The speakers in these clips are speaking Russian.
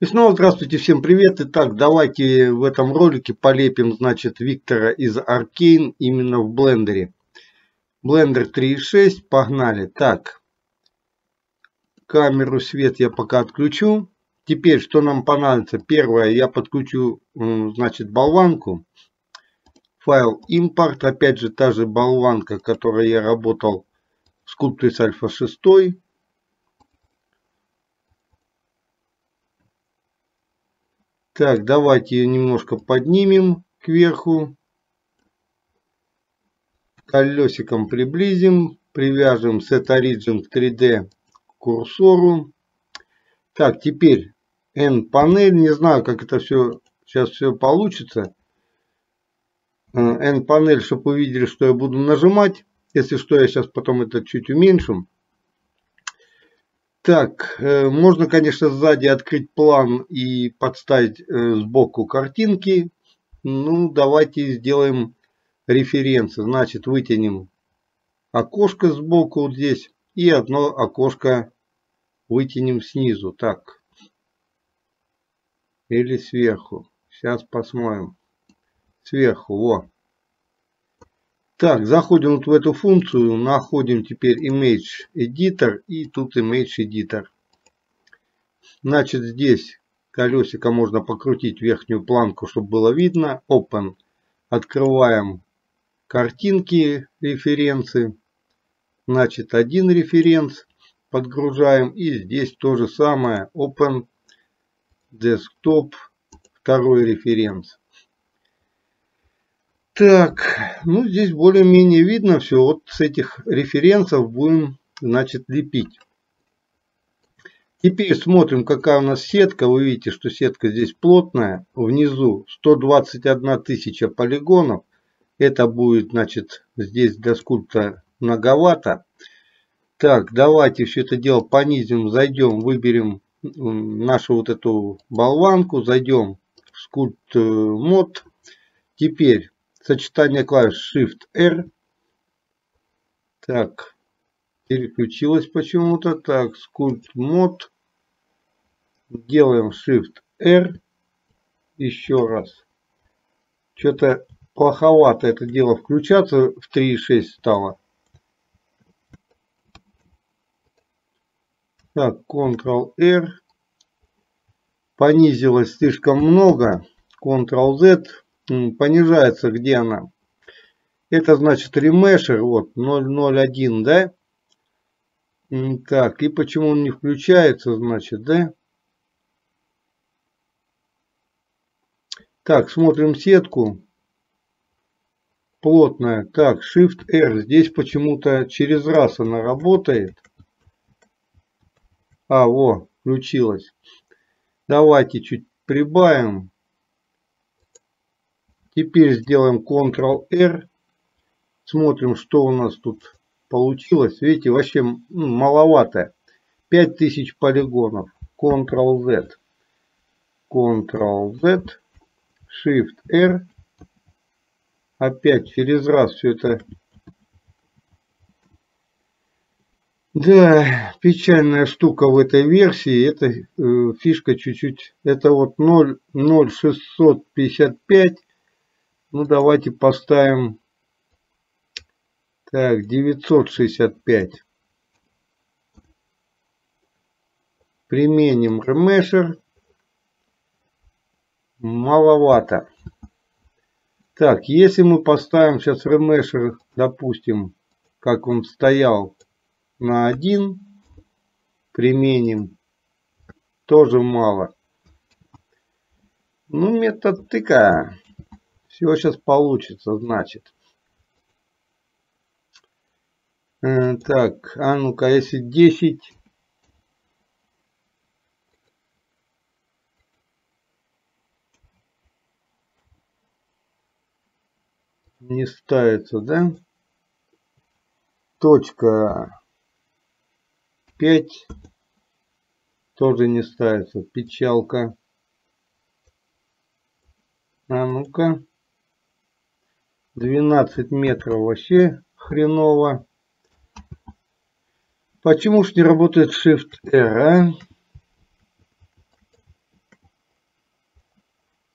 И снова здравствуйте, всем привет. Итак, давайте в этом ролике полепим, значит, Виктора из Arcane именно в блендере. Блендер 3.6, погнали. Так, камеру, свет я пока отключу. Теперь, что нам понадобится? Первое, я подключу, значит, болванку. Файл импорт, опять же, та же болванка, которой я работал в Sculptris Alpha 6. Так, давайте ее немножко поднимем кверху. Колесиком приблизим. Привяжем Set Origin к 3D курсору. Так, теперь N-панель. Не знаю, как это все сейчас все получится. N-панель, чтобы увидели, что я буду нажимать. Если что, я сейчас потом это чуть уменьшим. Так, э, можно, конечно, сзади открыть план и подставить э, сбоку картинки. Ну, давайте сделаем референсы. Значит, вытянем окошко сбоку вот здесь и одно окошко вытянем снизу. Так. Или сверху. Сейчас посмотрим. Сверху, во. Так, заходим вот в эту функцию, находим теперь Image Editor и тут Image Editor. Значит, здесь колесико можно покрутить верхнюю планку, чтобы было видно. Open. Открываем картинки, референсы. Значит, один референс подгружаем. И здесь то же самое. Open. Desktop. Второй референс. Так, ну здесь более-менее видно все. Вот с этих референсов будем, значит, лепить. Теперь смотрим, какая у нас сетка. Вы видите, что сетка здесь плотная. Внизу 121 тысяча полигонов. Это будет, значит, здесь для скульпта многовато. Так, давайте все это дело понизим, зайдем, выберем нашу вот эту болванку, зайдем в скульпт э, мод. Теперь сочетание клавиш Shift-R. Так, переключилось почему-то. Так, Sculpt мод. Делаем Shift-R. Еще раз. Что-то плоховато это дело включаться в 3.6 стало. Так, Ctrl-R. Понизилось слишком много. Ctrl-Z понижается, где она. Это значит ремешер, вот 001, да? Так, и почему он не включается, значит, да? Так, смотрим сетку. Плотная. Так, Shift-R. Здесь почему-то через раз она работает. А, во, включилась. Давайте чуть прибавим. Теперь сделаем Ctrl-R. Смотрим, что у нас тут получилось. Видите, вообще ну, маловато. 5000 полигонов. Ctrl-Z. Ctrl-Z. Shift-R. Опять через раз все это Да, печальная штука в этой версии. Это э, фишка чуть-чуть. Это вот 0,0655 ну, давайте поставим так, 965. Применим ремешер. Маловато. Так, если мы поставим сейчас ремешер, допустим, как он стоял на 1, применим, тоже мало. Ну, метод тыка. Все сейчас получится, значит. Э, так, а ну-ка, если 10... Не ставится, да? Точка 5 тоже не ставится. Печалка. А ну-ка. 12 метров вообще хреново. Почему ж не работает Shift R, а?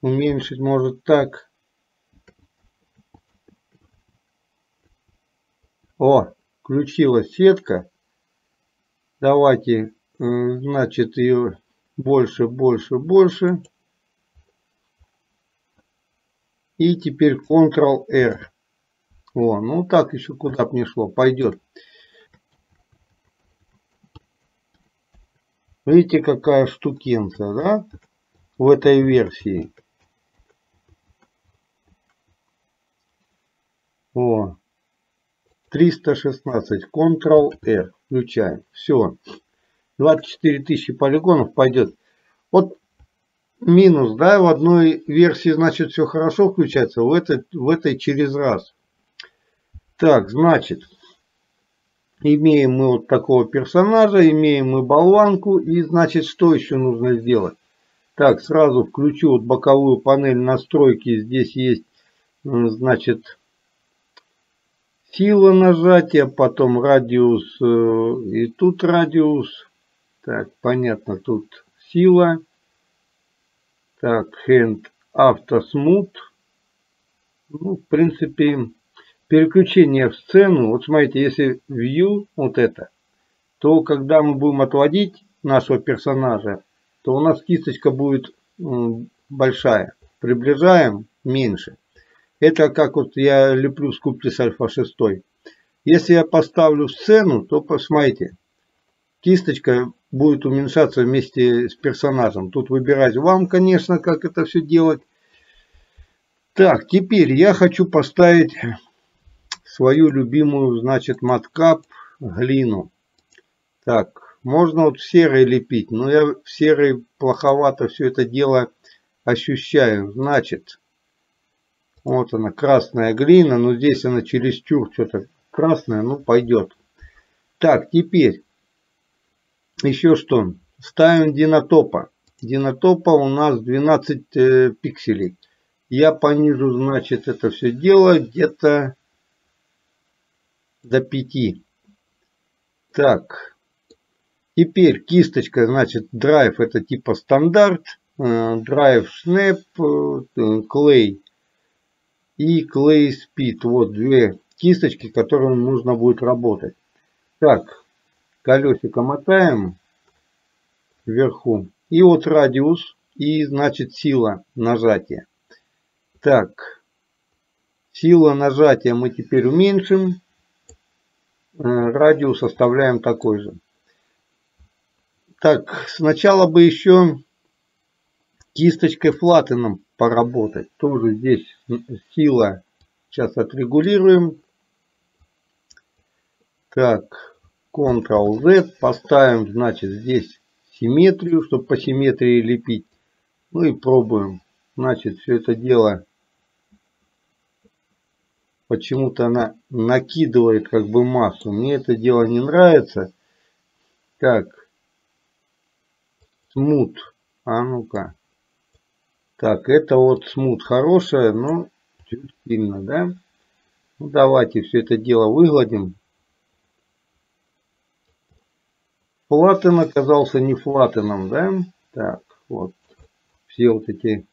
уменьшить может так. О, включилась сетка. Давайте, значит, ее больше, больше, больше. И теперь Ctrl-R. О, ну так еще куда бы не шло, пойдет. Видите, какая штукенция, да? В этой версии. О, 316. Ctrl-R. Включаем. Все. 24 тысячи полигонов пойдет. Вот минус, да, в одной версии, значит, все хорошо включается, в этой, в этой через раз. Так, значит, имеем мы вот такого персонажа, имеем мы болванку, и, значит, что еще нужно сделать? Так, сразу включу вот боковую панель настройки, здесь есть, значит, сила нажатия, потом радиус, э, и тут радиус, так, понятно, тут сила. Так, hand auto smooth. Ну, в принципе, переключение в сцену. Вот смотрите, если view, вот это, то когда мы будем отводить нашего персонажа, то у нас кисточка будет большая. Приближаем меньше. Это как вот я леплю скульптор с альфа 6. Если я поставлю сцену, то посмотрите, кисточка будет уменьшаться вместе с персонажем. Тут выбирать вам, конечно, как это все делать. Так, теперь я хочу поставить свою любимую, значит, маткап глину. Так, можно вот в серой лепить, но я в серой плоховато все это дело ощущаю. Значит, вот она, красная глина, но здесь она чересчур что-то красная, ну пойдет. Так, теперь еще что? Ставим динотопа. Динотопа у нас 12 э, пикселей. Я понижу, значит, это все дело где-то до 5. Так. Теперь кисточка, значит, драйв это типа стандарт. Драйв Snap, Clay и Clay Speed. Вот две кисточки, которым нужно будет работать. Так, колесико мотаем вверху. И вот радиус и значит сила нажатия. Так, сила нажатия мы теперь уменьшим. Э, радиус оставляем такой же. Так, сначала бы еще кисточкой флаттеном поработать. Тоже здесь сила. Сейчас отрегулируем. Так, Ctrl-Z, поставим, значит, здесь симметрию, чтобы по симметрии лепить. Ну и пробуем. Значит, все это дело почему-то она накидывает как бы массу. Мне это дело не нравится. Так. Смут. А ну-ка. Так, это вот смут хорошая, но чуть сильно, да? Ну, давайте все это дело выгладим. Флаттен оказался не флаттеном, да? Так, вот. Все вот эти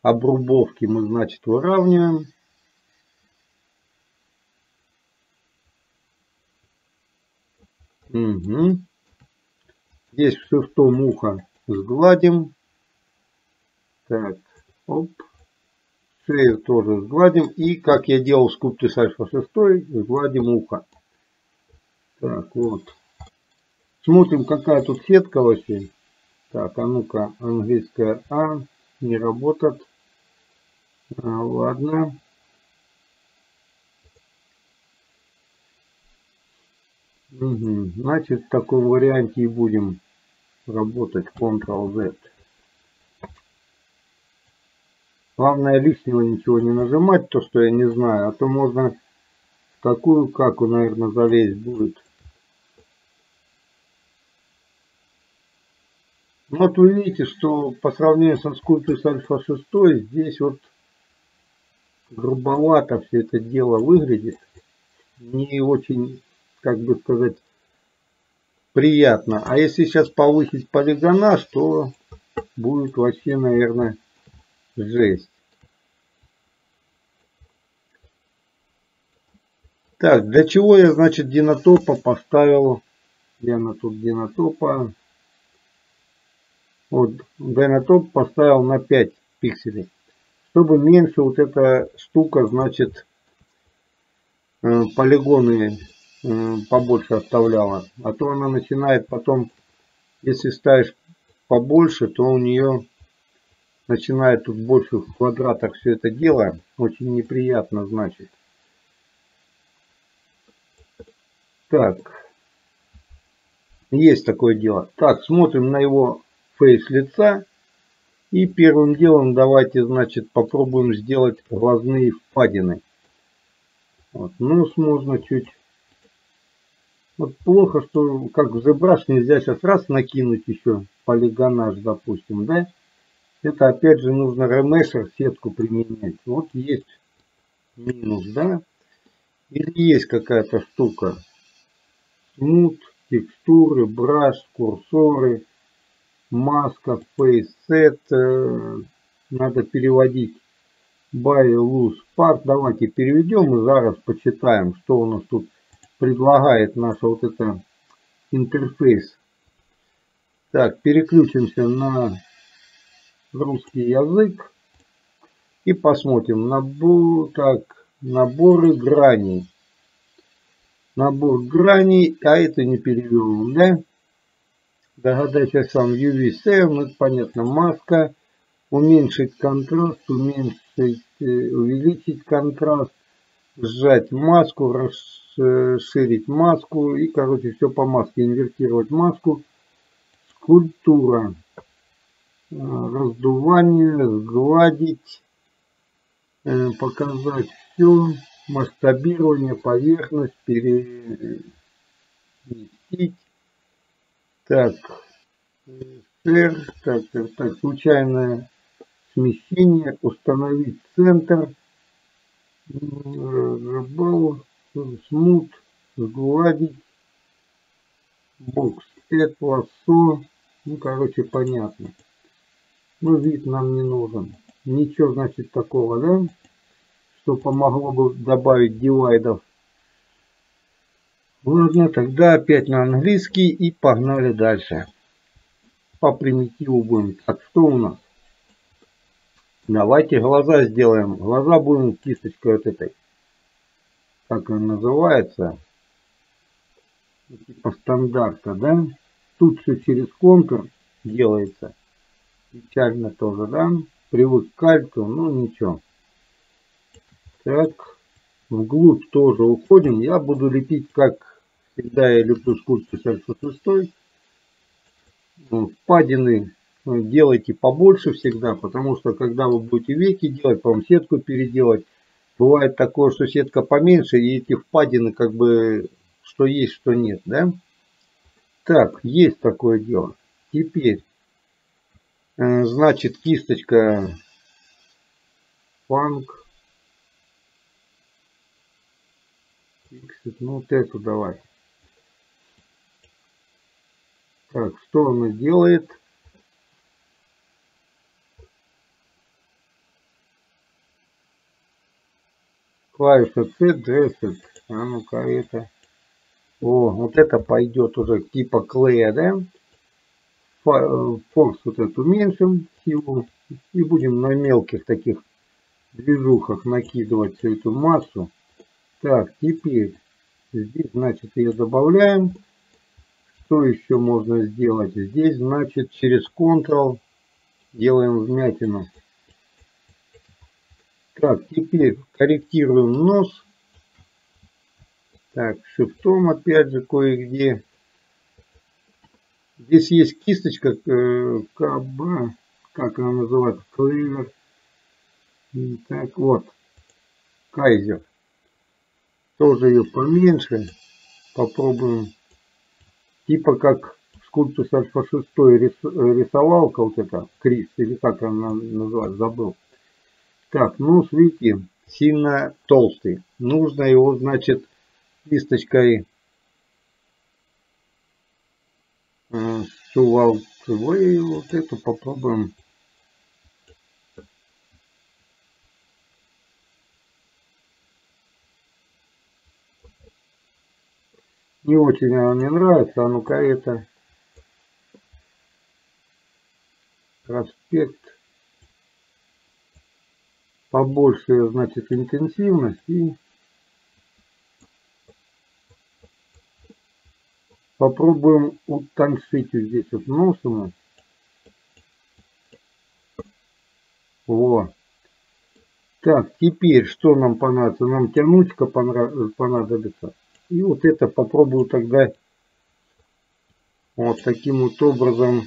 обрубовки мы, значит, выравниваем. Угу. Здесь в шестом ухо сгладим. Так, оп. Шею тоже сгладим. И, как я делал с альфа 6, сгладим ухо. Так, вот. Смотрим, какая тут сетка вообще. Так, а ну-ка, английская А не работает. А, ладно. Угу. Значит, в таком варианте и будем работать Ctrl-Z. Главное лишнего ничего не нажимать, то что я не знаю, а то можно в такую каку, наверное, залезть будет. Вот вы видите, что по сравнению со с Альфа 6, здесь вот грубовато все это дело выглядит. Не очень, как бы сказать, приятно. А если сейчас повысить полигонаж, то будет вообще, наверное, Жесть. Так, для чего я, значит, динотопа поставил? Где она тут динотопа? Вот, динотоп поставил на 5 пикселей. Чтобы меньше вот эта штука, значит, э, полигоны э, побольше оставляла. А то она начинает потом, если ставишь побольше, то у нее начинает тут больше в квадратах все это дело. Очень неприятно, значит. Так. Есть такое дело. Так, смотрим на его фейс лица. И первым делом давайте, значит, попробуем сделать глазные впадины. Вот, нос можно чуть... Вот плохо, что как в ZBrush нельзя сейчас раз накинуть еще полигонаж, допустим, да? Это опять же нужно ремешер сетку применять. Вот есть минус, да? Или есть какая-то штука. Смут, текстуры, браш, курсоры, маска, фейсет. Э, надо переводить by loose. Давайте переведем и зараз почитаем, что у нас тут предлагает наш вот это интерфейс. Так, переключимся на русский язык и посмотрим набор, так, наборы граней. Набор граней, а это не перевел, да? Догадайся сам UV7, ну, это понятно, маска, уменьшить контраст, уменьшить, э, увеличить контраст, сжать маску, расширить маску и, короче, все по маске, инвертировать маску. Скульптура раздувание, сгладить, э, показать все, масштабирование, поверхность, переместить. Так, R, так, так, так, случайное смещение, установить центр, рыбал, смут, сгладить, бокс, это лассо, ну, короче, понятно. Ну, вид нам не нужен. Ничего, значит, такого, да? Что помогло бы добавить дивайдов. Ладно, тогда опять на английский и погнали дальше. По примитиву будем. Так, что у нас? Давайте глаза сделаем. Глаза будем кисточкой вот этой. Как она называется? Типа стандарта, да? Тут все через контур делается. Печально тоже, да? Привык к кальцию, ну ничего. Так, вглубь тоже уходим. Я буду лепить, как всегда я люблю скульптуру с альфа 6. Впадины ну, делайте побольше всегда, потому что когда вы будете веки делать, потом сетку переделать, бывает такое, что сетка поменьше, и эти впадины как бы что есть, что нет, да? Так, есть такое дело. Теперь Э, значит, кисточка фанк. Ну, вот эту давай. Так, что она делает? Клавиша C, Dressed. А ну-ка это. О, вот это пойдет уже типа клея, да? форс вот эту уменьшим силу и будем на мелких таких движухах накидывать всю эту массу. Так, теперь здесь, значит, ее добавляем. Что еще можно сделать? Здесь, значит, через Ctrl делаем вмятину. Так, теперь корректируем нос. Так, шифтом опять же кое-где Здесь есть кисточка э, КБ, как она называется, клевер. Так вот, кайзер. Тоже ее поменьше. Попробуем. Типа как скульптус альфа 6 рисовалка, вот это, Крис, или как она называется, забыл. Так, ну, видите, сильно толстый. Нужно его, значит, кисточкой Сувал вот эту попробуем Не очень она мне нравится, а ну-ка это. Проспект. Побольше, значит, интенсивность и попробуем утоншить здесь вот носом. Во. Так, теперь что нам понадобится? Нам тянучка понадобится. И вот это попробую тогда вот таким вот образом,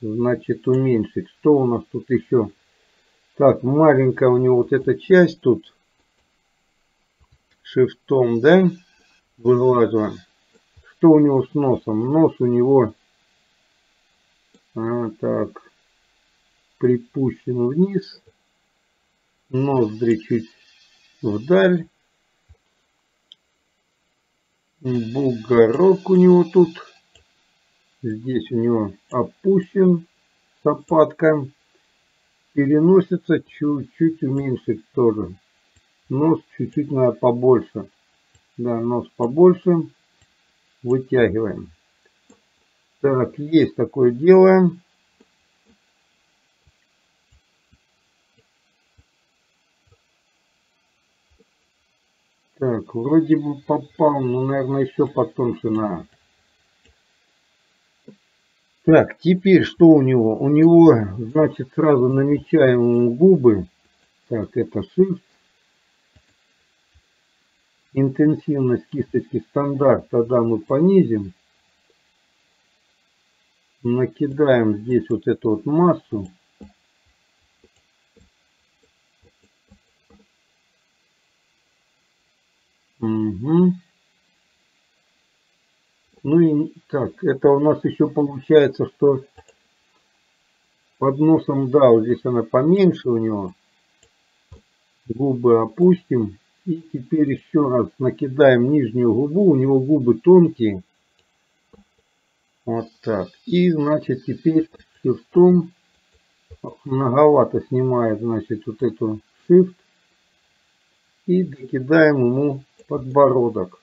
значит, уменьшить. Что у нас тут еще? Так, маленькая у него вот эта часть тут. Шифтом, да? Выглаживаем. Что у него с носом? Нос у него а, так припущен вниз ноздри чуть вдаль. Бугорок у него тут. Здесь у него опущен сапатка. Переносится чуть-чуть уменьшить тоже. Нос чуть-чуть надо побольше. Да, нос побольше. Вытягиваем. Так, есть такое дело. Так, вроде бы попал, но, наверное, еще потоньше надо. Так, теперь что у него? У него, значит, сразу намечаем губы. Так, это Shift. Интенсивность кисточки стандарт тогда мы понизим. Накидаем здесь вот эту вот массу. Угу. Ну и так, это у нас еще получается, что под носом, да, вот здесь она поменьше у него. Губы опустим. И теперь еще раз накидаем нижнюю губу. У него губы тонкие. Вот так. И значит теперь шифтом многовато снимает, значит, вот эту shift. И докидаем ему подбородок.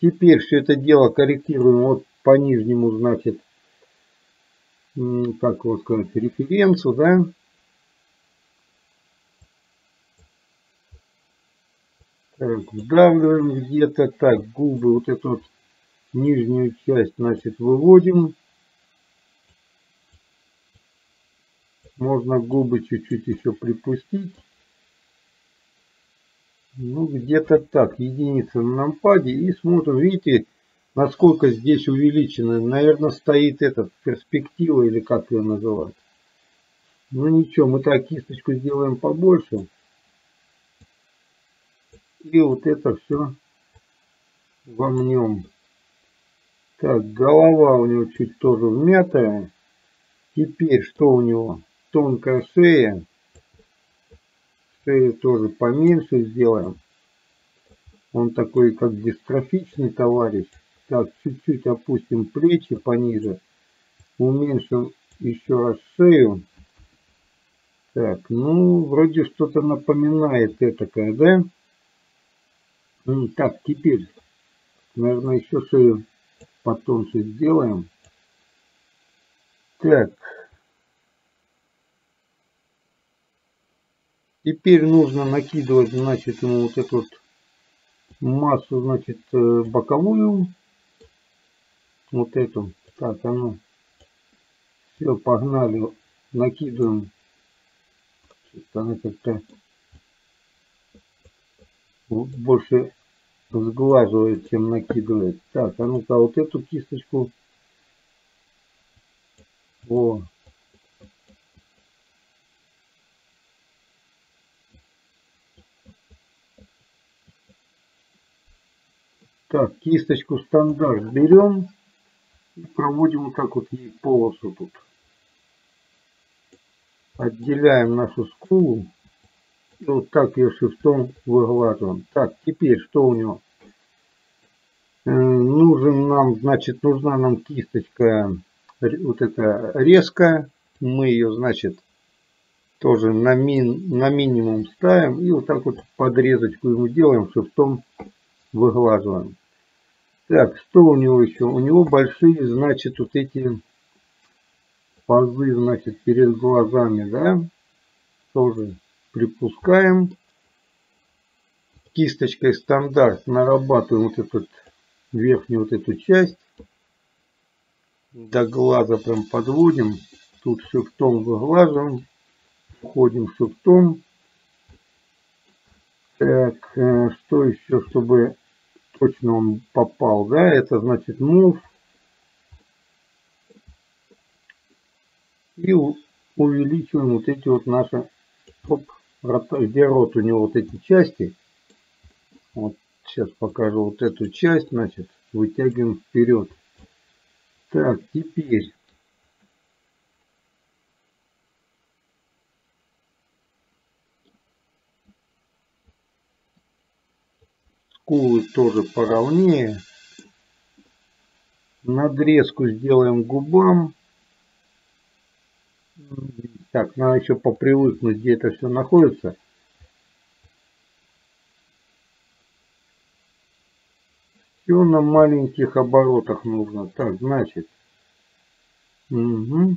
Теперь все это дело корректируем вот по нижнему, значит, как вот сказать, референцию, да. Так, вдавливаем где-то так, губы, вот эту вот нижнюю часть, значит, выводим. Можно губы чуть-чуть еще припустить. Ну, где-то так, единица на нампаде. И смотрим, видите, насколько здесь увеличено. Наверное, стоит этот перспектива, или как ее называть. Ну ничего, мы так кисточку сделаем побольше. И вот это все вомнем. Так, голова у него чуть тоже вмятая. Теперь что у него? Тонкая шея шею тоже поменьше сделаем. Он такой как дистрофичный товарищ. Так, чуть-чуть опустим плечи пониже. Уменьшим еще раз шею. Так, ну, вроде что-то напоминает этакое, да? Так, теперь, наверное, еще шею потоньше сделаем. Так, Теперь нужно накидывать, значит, ему вот эту вот массу, значит, э, боковую. Вот эту. Так, а ну. Все, погнали. Накидываем. Она как-то больше сглаживает, чем накидывает. Так, а ну-ка вот эту кисточку. О, Так, кисточку стандарт берем и проводим вот так вот ей полосу тут. Отделяем нашу скулу и вот так ее шифтом выглаживаем. Так, теперь что у него? Э, нужен нам, значит, нужна нам кисточка вот эта резкая. Мы ее, значит, тоже на, мин, на минимум ставим и вот так вот подрезочку ему делаем, шифтом выглаживаем. Так, что у него еще? У него большие, значит, вот эти пазы, значит, перед глазами, да? Тоже припускаем. Кисточкой стандарт нарабатываем вот эту верхнюю вот эту часть. До глаза прям подводим. Тут шифтом выглаживаем. Входим шифтом. Так, э, что еще, чтобы точно он попал, да, это значит move. И увеличиваем вот эти вот наши, оп, где рот у него вот эти части. Вот сейчас покажу вот эту часть, значит, вытягиваем вперед. Так, теперь скулы тоже поровнее. Надрезку сделаем губам. Так, надо еще попривыкнуть, где это все находится. Все на маленьких оборотах нужно. Так, значит. Угу.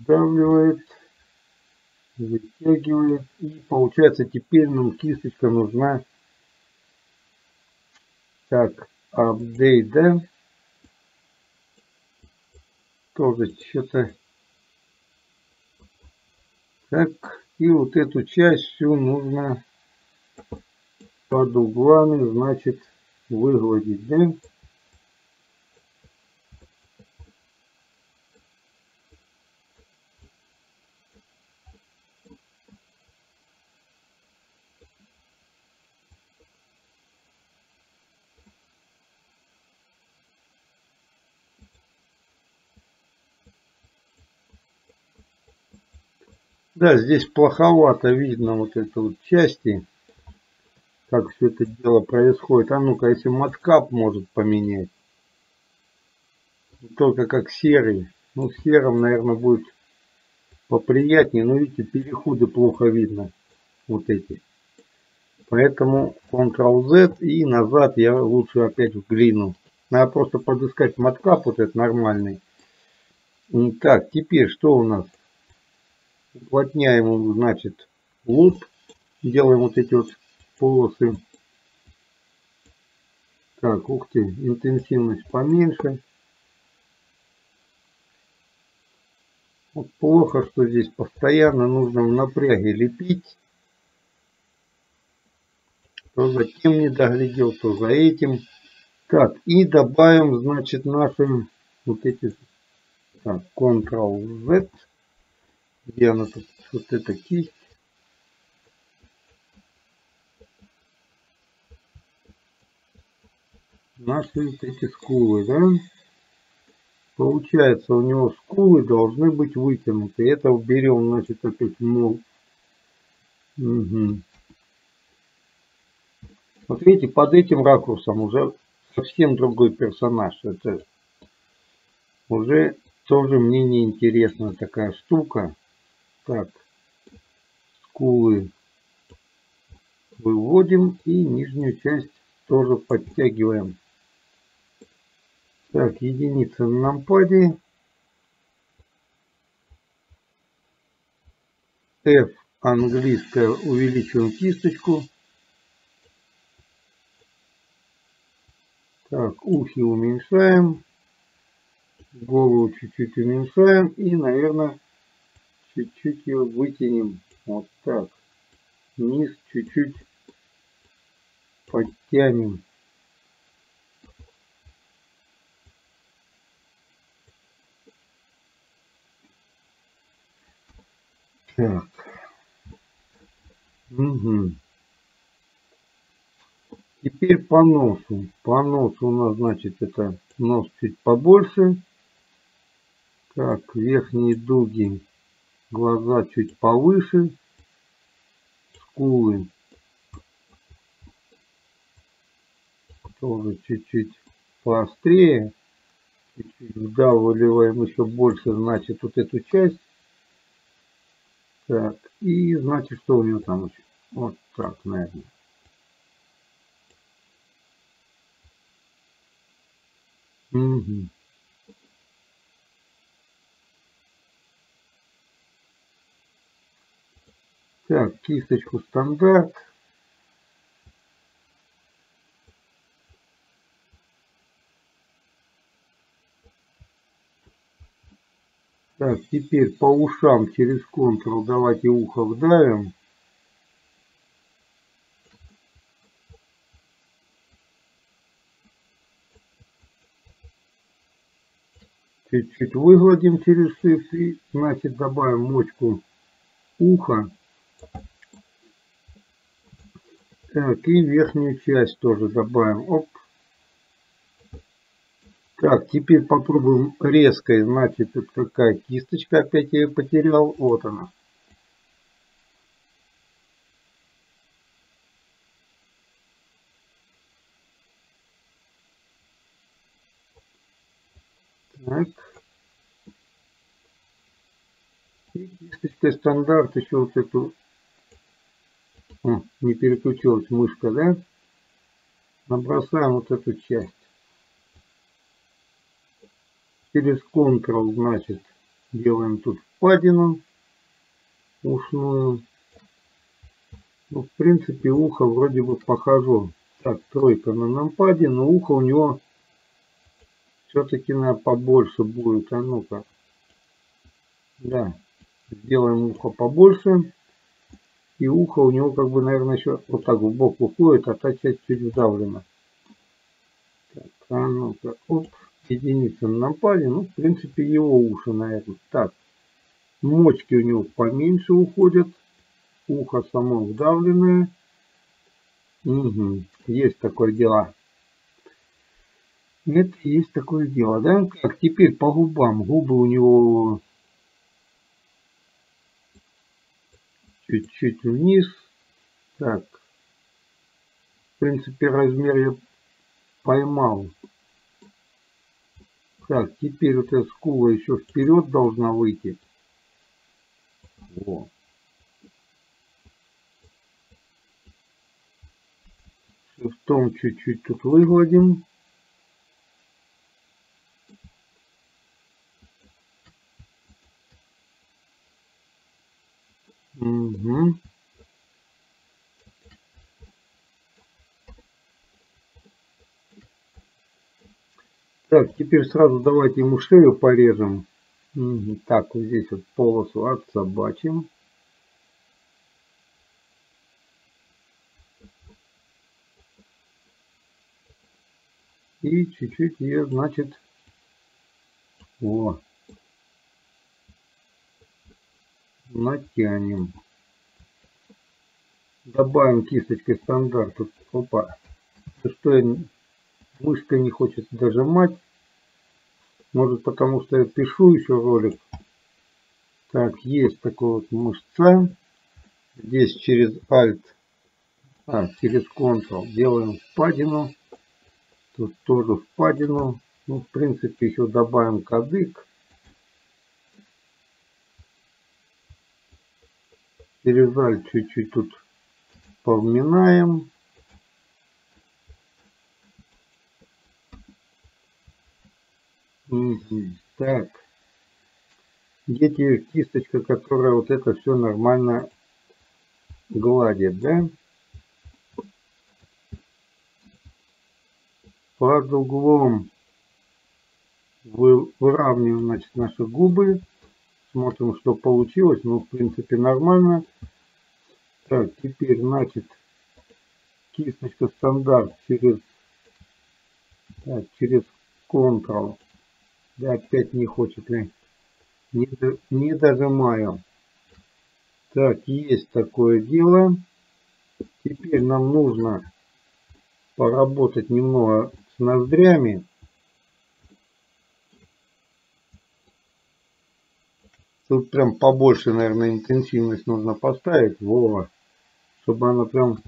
Сдавливает вытягивает. И получается теперь нам кисточка нужна. Так, апдейт, да? Тоже что-то... Так, и вот эту часть всю нужно под углами, значит, выгладить, да? Да, здесь плоховато видно вот это вот части, как все это дело происходит. А ну-ка, если маткап может поменять. Только как серый. Ну, серым, наверное, будет поприятнее. Но видите, переходы плохо видно. Вот эти. Поэтому Ctrl-Z и назад я лучше опять в глину. Надо просто подыскать маткап вот этот нормальный. Так, теперь что у нас? Уплотняем, значит, лоб, делаем вот эти вот полосы. Так, ух ты, интенсивность поменьше. Вот плохо, что здесь постоянно нужно в напряге лепить. То за тем не доглядел, то за этим. Так, и добавим, значит, наши вот эти, так, Ctrl-Z где она тут? Вот это кисть. Наши вот эти скулы, да? Получается, у него скулы должны быть вытянуты. Это уберем, значит, опять мол. Угу. Вот видите, под этим ракурсом уже совсем другой персонаж. Это уже тоже мне не интересна такая штука. Так, скулы выводим и нижнюю часть тоже подтягиваем. Так, единица на нампаде. F английская увеличиваем кисточку. Так, ухи уменьшаем. Голову чуть-чуть уменьшаем. И, наверное, чуть-чуть его вытянем вот так. Низ чуть-чуть подтянем. Так. Угу. Теперь по носу. По носу у нас, значит, это нос чуть побольше. Так, верхние дуги глаза чуть повыше, скулы тоже чуть-чуть поострее, чуть-чуть вдавливаем еще больше, значит, вот эту часть. Так, и значит, что у него там еще? Вот так, наверное. Угу. Так, кисточку стандарт. Так, теперь по ушам через контур давайте ухо вдавим. Чуть-чуть выгладим через шифт и, значит, добавим мочку уха. Так, и верхнюю часть тоже добавим. Оп. Так, теперь попробуем резкой. Значит, это какая кисточка. Опять я ее потерял. Вот она. Так. И кисточкой стандарт еще вот эту... О, не переключилась мышка, да? Набросаем вот эту часть через Ctrl, значит, делаем тут впадину ушную. Ну, в принципе, ухо вроде бы похожо. Так, тройка на нампаде, но ухо у него все-таки на побольше будет. А ну-ка. Да, сделаем ухо побольше. И ухо у него как бы, наверное, еще вот так в бок уходит, а та часть чуть вдавлена. Так, а ну-ка, оп единицы на нападе. Ну, в принципе, его уши, наверное. Так, мочки у него поменьше уходят. Ухо само вдавленное. Угу, есть такое дело. Это есть такое дело, да? Как теперь по губам. Губы у него чуть-чуть вниз. Так. В принципе, размер я поймал. Так, теперь вот эта скула еще вперед должна выйти. Во. Шифтом чуть-чуть тут выгладим. Угу. Так, теперь сразу давайте ему шею порежем. Так, вот здесь вот полосу отсобачим. И чуть-чуть ее, значит, о, натянем. Добавим кисточкой стандарт. Опа. Что я Мышка не хочет дожимать. Может потому что я пишу еще ролик. Так, есть такой вот мышца. Здесь через Alt, а, через Ctrl делаем впадину. Тут тоже впадину. Ну, в принципе, еще добавим кадык. Через Alt чуть-чуть тут повминаем. Так. Дети кисточка, которая вот это все нормально гладит, да? Под углом выравниваем, значит, наши губы. Смотрим, что получилось. Ну, в принципе, нормально. Так, теперь, значит, кисточка стандарт через, так, через Ctrl да опять не хочет. Не, не дожимаю. Так, есть такое дело. Теперь нам нужно поработать немного с ноздрями. Тут прям побольше, наверное, интенсивность нужно поставить. Во, чтобы она прям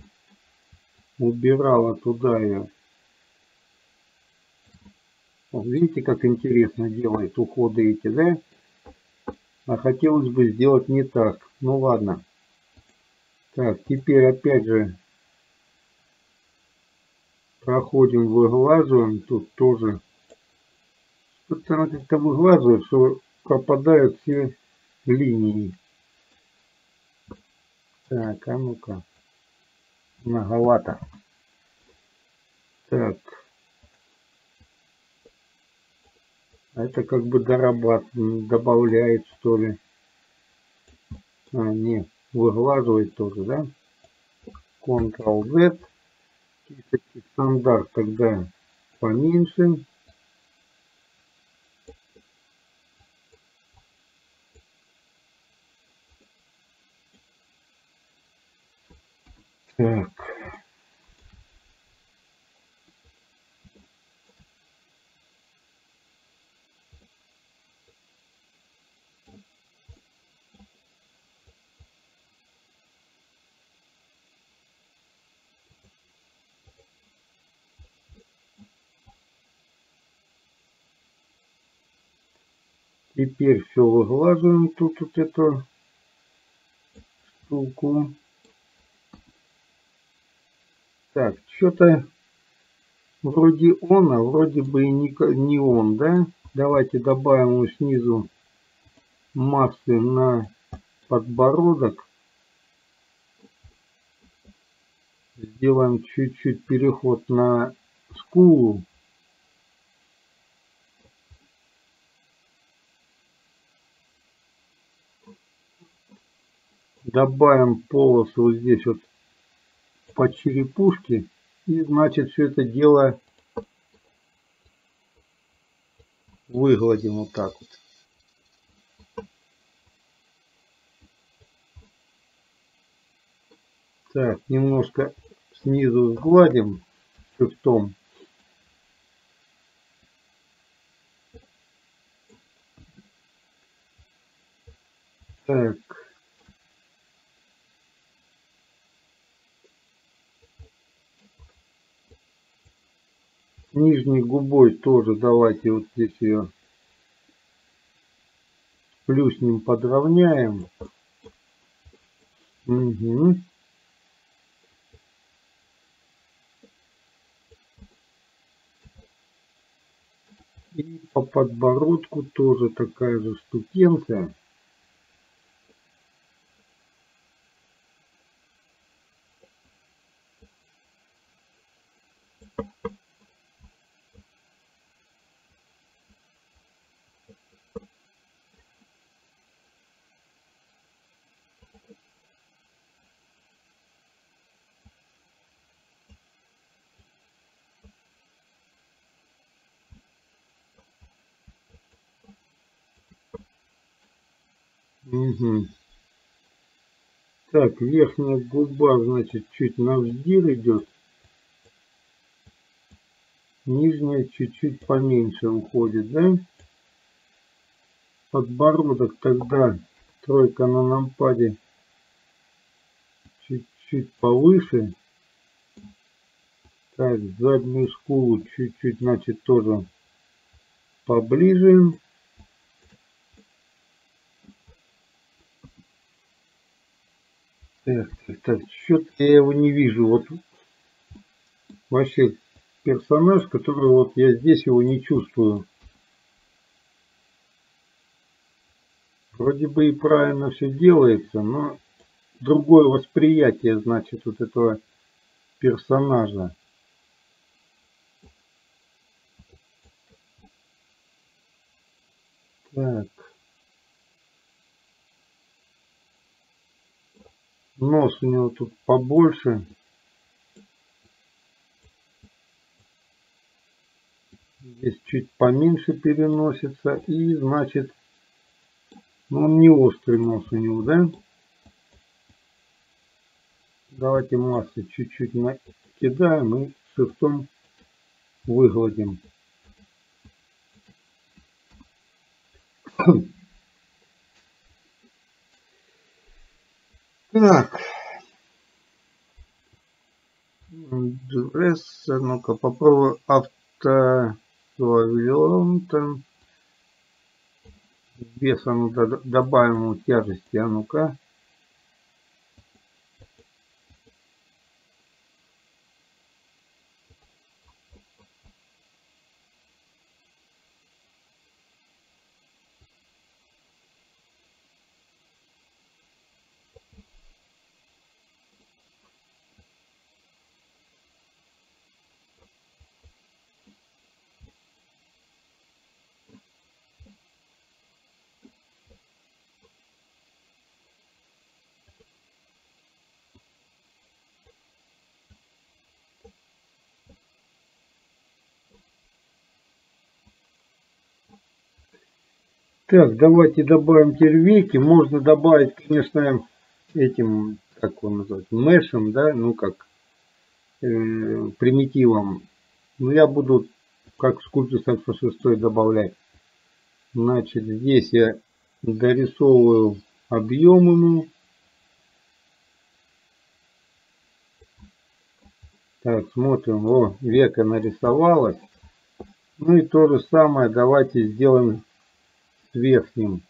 убирала туда ее. Видите, как интересно делает уходы эти, да? А хотелось бы сделать не так. Ну ладно. Так, теперь опять же проходим, выглаживаем. Тут тоже что-то она как-то выглаживает, что пропадают все линии. Так, а ну-ка. Многовато. Так. Это как бы дорабатывает, добавляет что ли. А, не, выглаживает тоже, да? Ctrl-Z. Стандарт тогда поменьше. Так. Теперь все выглаживаем тут вот эту штуку. Так, что-то вроде он, а вроде бы и не, не он, да? Давайте добавим снизу массы на подбородок. Сделаем чуть-чуть переход на скулу. Добавим полосу вот здесь вот по черепушке. И значит все это дело выгладим вот так вот. Так, немножко снизу сгладим шрифтом. Так. Нижней губой тоже давайте вот здесь ее плюснем подровняем. Угу. И по подбородку тоже такая же штукенция. Угу. Так, верхняя губа, значит, чуть на вздир идет. Нижняя чуть-чуть поменьше уходит, да? Подбородок тогда тройка на нампаде чуть-чуть повыше. Так, заднюю скулу чуть-чуть, значит, тоже поближе. Так, так, что-то я его не вижу. Вот вообще персонаж, который вот я здесь его не чувствую. Вроде бы и правильно все делается, но другое восприятие, значит, вот этого персонажа. Так. Нос у него тут побольше. Здесь чуть поменьше переносится. И значит, ну, он не острый нос у него, да? Давайте массы чуть-чуть накидаем и шифтом выгладим. Так. Дресс, ну-ка попробую авто там веса ну, добавим тяжести, а ну-ка. Так, давайте добавим теперь веки. Можно добавить, конечно, этим, как он называется, мешем, да, ну как, э, примитивом. Но я буду, как скульптор альфа 6 добавлять. Значит, здесь я дорисовываю объем ему. Так, смотрим, о, века нарисовалось. Ну и то же самое давайте сделаем верхним.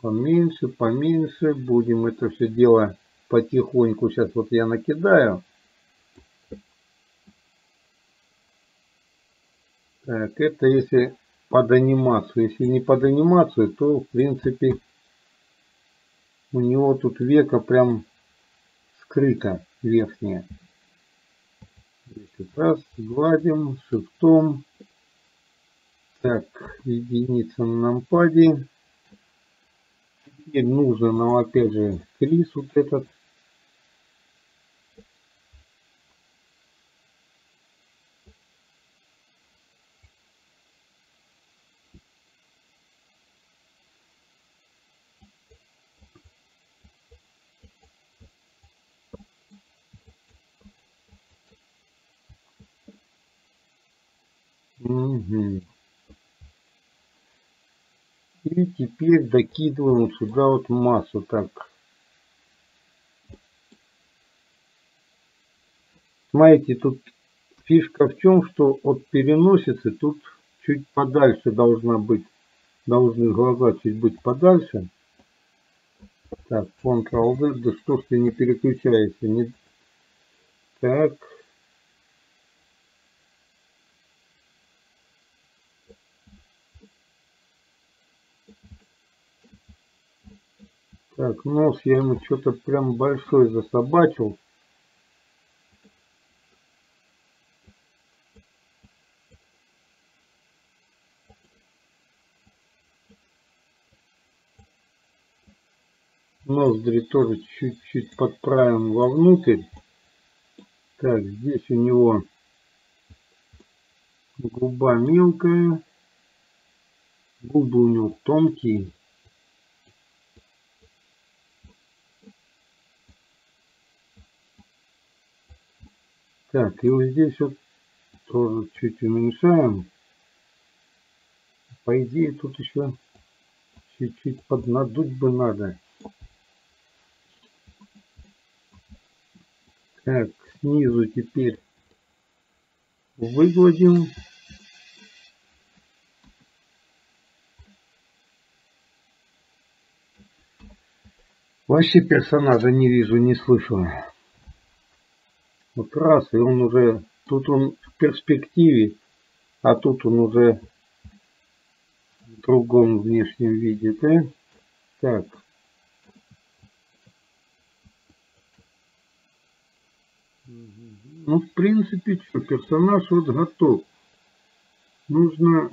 Поменьше, поменьше. Будем это все дело потихоньку. Сейчас вот я накидаю. Так, это если под анимацию. Если не под анимацию, то в принципе у него тут века прям скрыто верхнее. Раз, гладим, шифтом. Так, единица на нампаде. Теперь нужен нам опять же крис вот этот. Угу. И теперь докидываем сюда вот массу. Так. Смотрите, тут фишка в чем, что от переносицы тут чуть подальше должна быть. Должны глаза чуть быть подальше. Так, Ctrl-Z, да что ж ты не переключаешься? Не... Так. Так, нос я ему что-то прям большой засобачил. Ноздри тоже чуть-чуть подправим вовнутрь. Так, здесь у него губа мелкая. Губы у него тонкие. Так, и вот здесь вот тоже чуть уменьшаем. По идее тут еще чуть-чуть поднадуть бы надо. Так, снизу теперь выгладим. Вообще персонажа не вижу, не слышу. Вот раз, и он уже, тут он в перспективе, а тут он уже в другом внешнем виде, да? Так. Ну, в принципе, что, персонаж вот готов. Нужно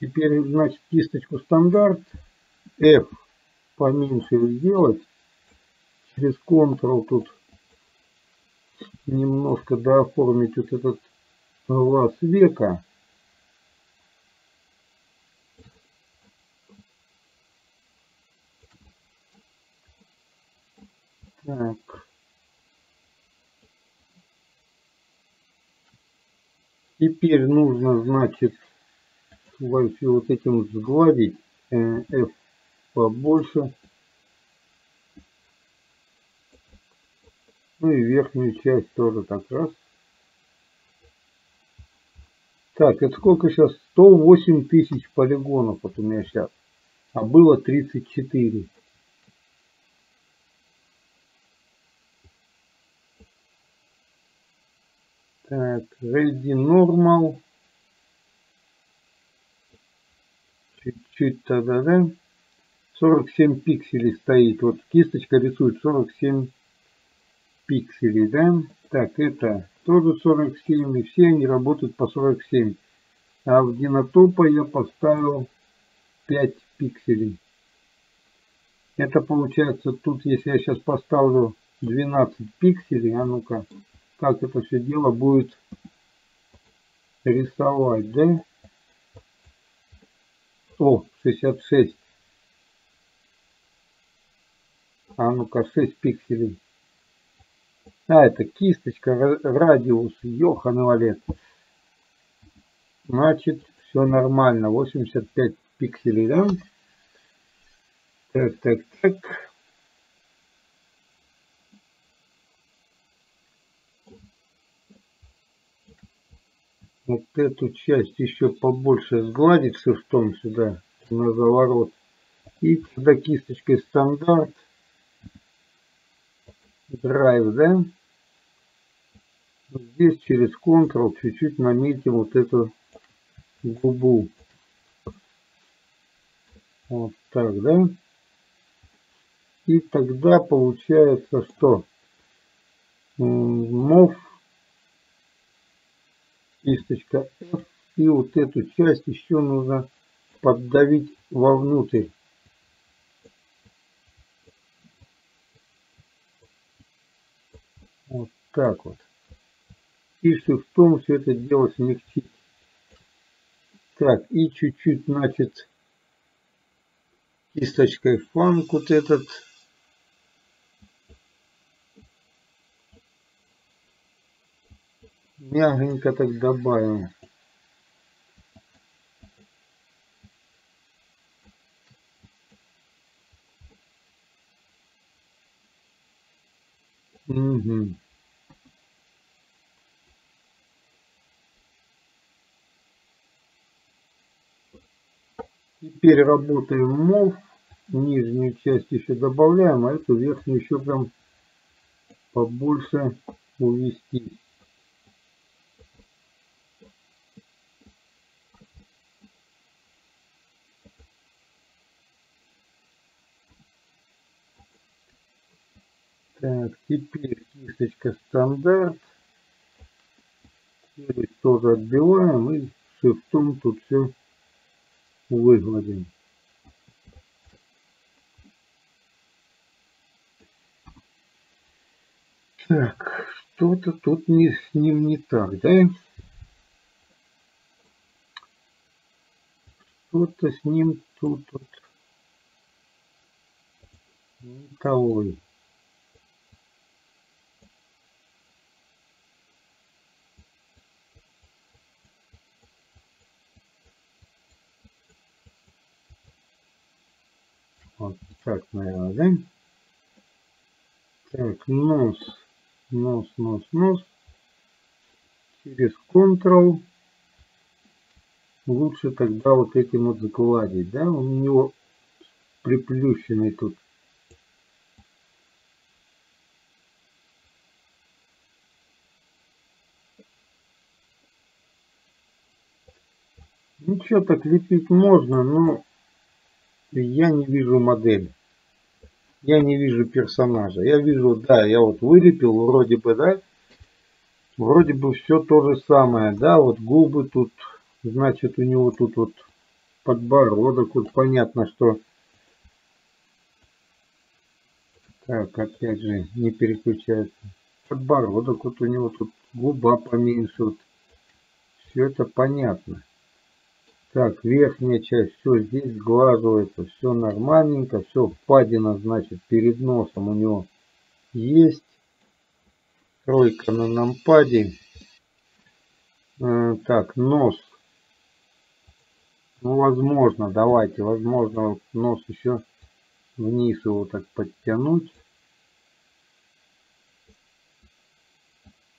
теперь, значит, кисточку стандарт F поменьше сделать. Через Ctrl тут немножко дооформить вот этот глаз века. Так. Теперь нужно, значит, вот этим сгладить э, F побольше. Ну и верхнюю часть тоже так раз. Так, это сколько сейчас? 108 тысяч полигонов вот у меня сейчас. А было 34. Так, ready normal. Чуть-чуть тогда, да? 47 пикселей стоит. Вот кисточка рисует 47 пикселей, да? Так, это тоже 47, и все они работают по 47. А в динотопа я поставил 5 пикселей. Это получается, тут если я сейчас поставлю 12 пикселей, а ну-ка, как это все дело будет рисовать, да? О, 66. А ну-ка, 6 пикселей. А, это кисточка, радиус, ёханый валет. Значит, все нормально. 85 пикселей, да? Так, так, так. Вот эту часть еще побольше сгладить шрифтом сюда, на заворот. И тогда кисточкой стандарт. Драйв, да? Здесь через Ctrl чуть-чуть наметим вот эту губу. Вот так, да? И тогда получается что? Mov, кисточка F. И вот эту часть еще нужно поддавить вовнутрь. Вот так вот. И шифтом все это дело смягчить. Так, и чуть-чуть, значит, кисточкой фанк вот этот мягенько так добавим. Угу. Теперь работаем мов. Нижнюю часть еще добавляем, а эту верхнюю еще прям побольше увести. Так, теперь кисточка стандарт. Через тоже отбиваем и шифтом тут все выгладим. Так, что-то тут не, с ним не так, да? Что-то с ним тут вот не того. Вот так, наверное, да? Так, нос, нос, нос, нос. Через Ctrl лучше тогда вот этим вот загладить, да? У него приплющенный тут. Ничего так лепить можно, но я не вижу модели. Я не вижу персонажа. Я вижу, да, я вот вылепил, вроде бы, да, вроде бы все то же самое, да, вот губы тут, значит, у него тут вот подбородок, вот понятно, что... Так, опять же, не переключается. Подбородок, вот у него тут губа поменьше, вот. Все это понятно. Так, верхняя часть, все здесь сглаживается, все нормальненько, все впадина, значит, перед носом у него есть. Тройка на нампаде. Э, так, нос. Ну, возможно, давайте, возможно, нос еще вниз его так подтянуть.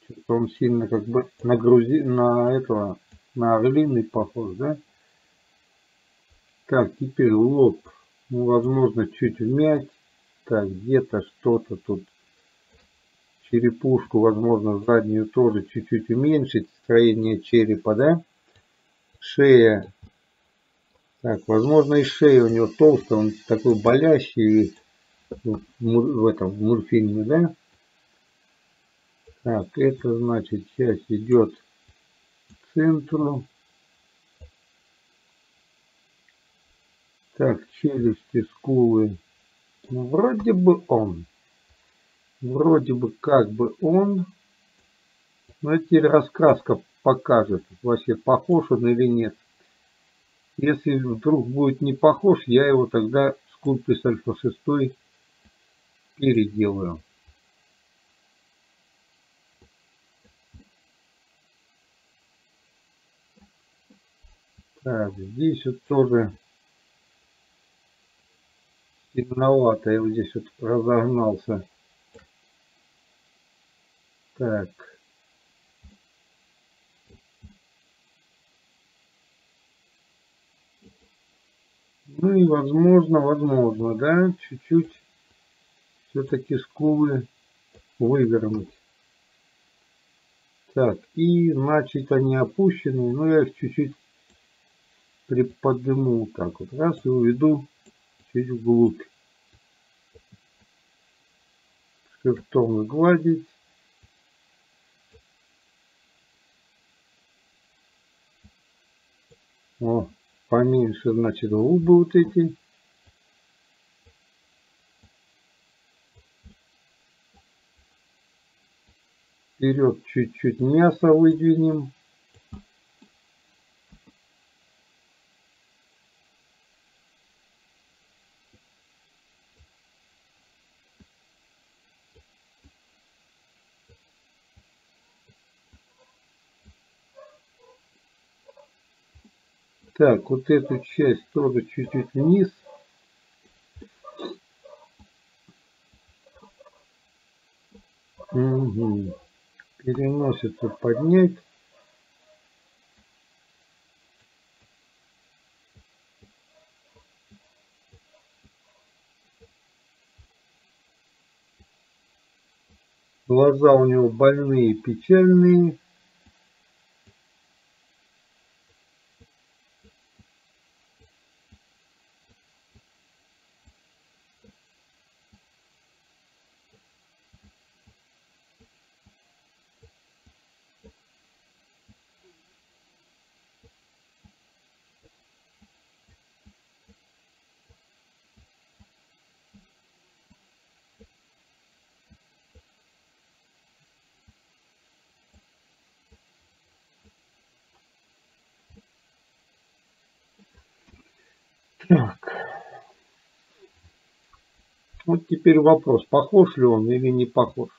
Что-то он сильно как бы нагрузи на этого, на орлиный похож, да? Так, теперь лоб. Ну, возможно, чуть вмять. Так, где-то что-то тут. Черепушку, возможно, заднюю тоже чуть-чуть уменьшить. Строение черепа, да? Шея. Так, возможно, и шея у него толстая. Он такой болящий в, этом в мультфильме, да? Так, это значит часть идет к центру. Так, челюсти, скулы. Ну, вроде бы он. Вроде бы как бы он. Но теперь раскраска покажет, вообще похож он или нет. Если вдруг будет не похож, я его тогда скульптор с альфа 6 переделаю. Так, здесь вот тоже темновато. Я вот здесь вот разогнался. Так. Ну и возможно, возможно, да, чуть-чуть все-таки скулы вывернуть. Так, и значит они опущены, но я их чуть-чуть приподниму так вот, раз и уведу чуть вглубь. Шрифтом гладить. О, поменьше, значит, губы вот эти. Вперед чуть-чуть мясо выдвинем. Так, вот эту часть тоже чуть-чуть вниз. Угу. Переносится поднять. Глаза у него больные, печальные. Так. Вот теперь вопрос, похож ли он или не похож.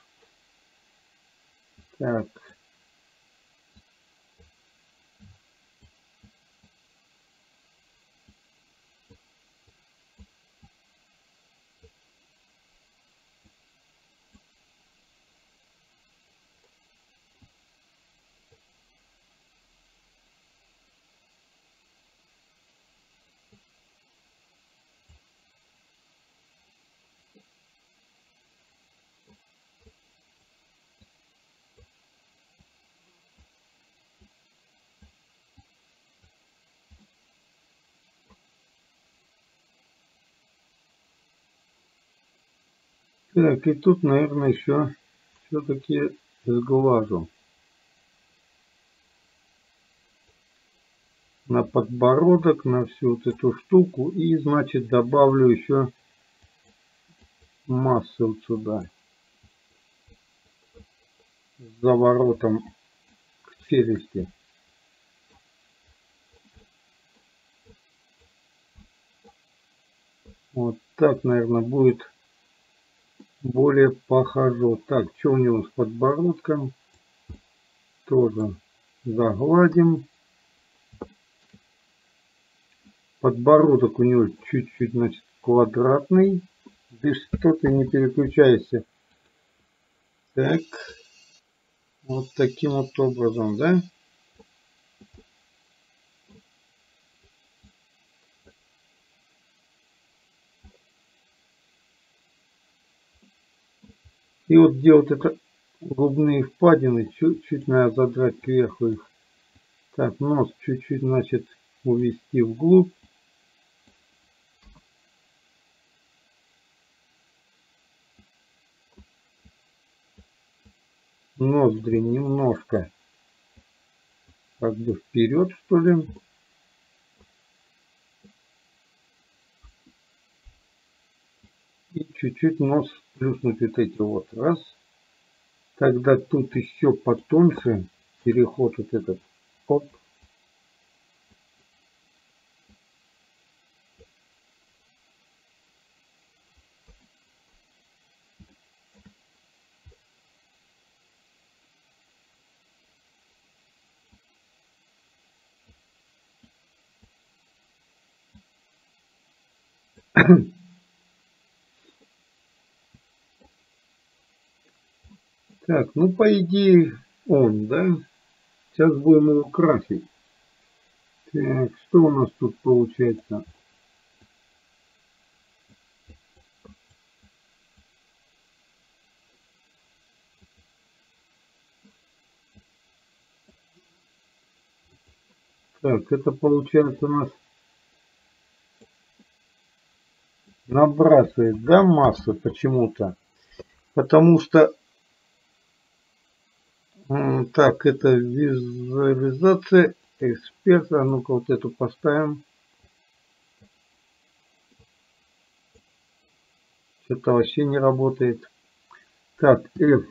Так. Так, и тут, наверное, еще все-таки сглажу. На подбородок, на всю вот эту штуку. И, значит, добавлю еще массы вот сюда. С заворотом к челюсти. Вот так, наверное, будет более похожу. Так, что у него с подбородком? Тоже загладим. Подбородок у него чуть-чуть, значит, квадратный. Ты что ты не переключайся. Так. Вот таким вот образом, да? И вот делать это губные впадины, чуть-чуть надо задрать кверху их. Так, нос чуть-чуть, значит, увести вглубь. Ноздри немножко как бы вперед, что ли. И чуть-чуть нос плюснуть вот эти вот раз. Тогда тут еще потоньше переход вот этот. Оп. mm Так, ну по идее он, да? Сейчас будем его красить. Так, что у нас тут получается? Так, это получается у нас набрасывает, да, массы почему-то. Потому что, так, это визуализация эксперта. Ну-ка вот эту поставим. Что-то вообще не работает. Так, F.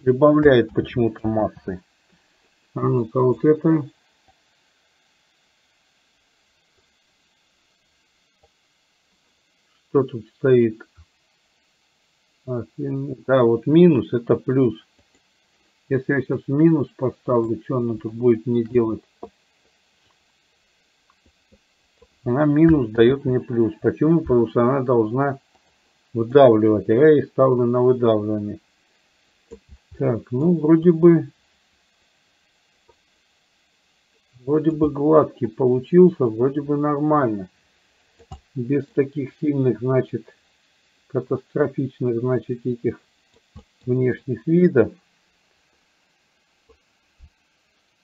Прибавляет почему-то массы. А ну-ка вот это. Что тут стоит? Да, вот минус это плюс. Если я сейчас минус поставлю, что она тут будет мне делать? Она минус дает мне плюс. Почему? Потому что она должна выдавливать. А я ей ставлю на выдавливание. Так, ну вроде бы Вроде бы гладкий получился, вроде бы нормально. Без таких сильных, значит, катастрофичных, значит, этих внешних видов.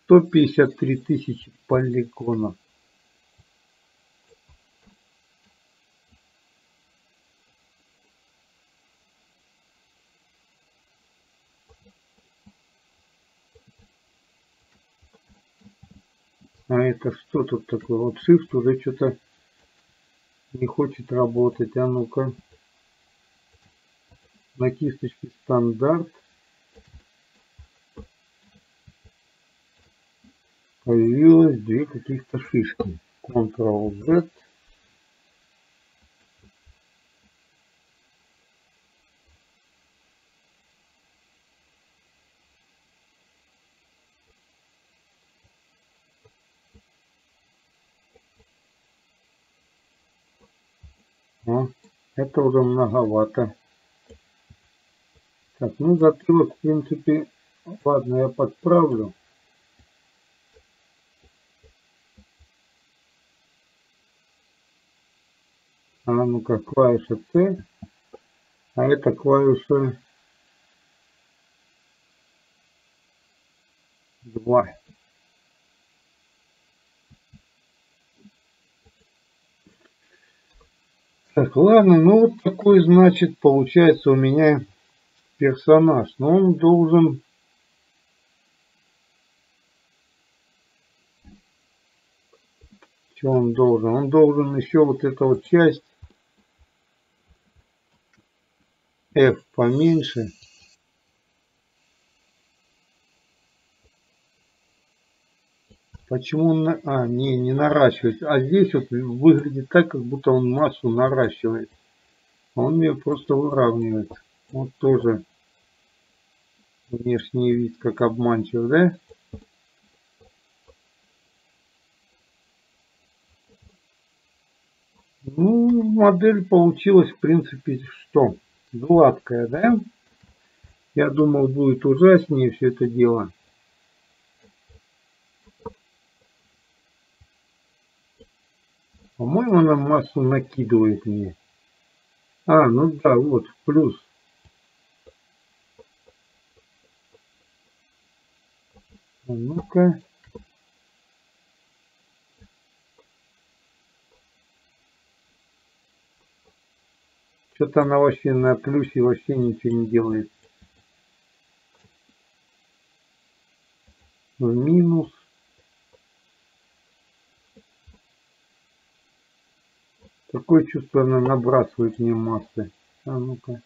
153 тысячи полигонов. А это что тут такое? Вот Shift уже что-то не хочет работать. А ну-ка. На кисточке стандарт. Появилось две каких-то шишки. Ctrl-Z. О, это уже многовато. Так, ну затылок, в принципе, ладно, я подправлю. А ну-ка, клавиша Т, а это клавиша 2. Так, ладно, ну вот такой, значит, получается у меня персонаж. Но он должен... Что он должен? Он должен еще вот эту вот часть F поменьше. Почему он... А, не, не наращивает. А здесь вот выглядит так, как будто он массу наращивает. Он ее просто выравнивает. Вот тоже внешний вид как обманчив, да? Ну, модель получилась, в принципе, что? Гладкая, да? Я думал, будет ужаснее все это дело. По-моему, она массу накидывает мне. А, ну да, вот, плюс. А ну-ка. Что-то она вообще на плюсе вообще ничего не делает. В минус. Такое чувство, она набрасывает мне массы. А ну-ка.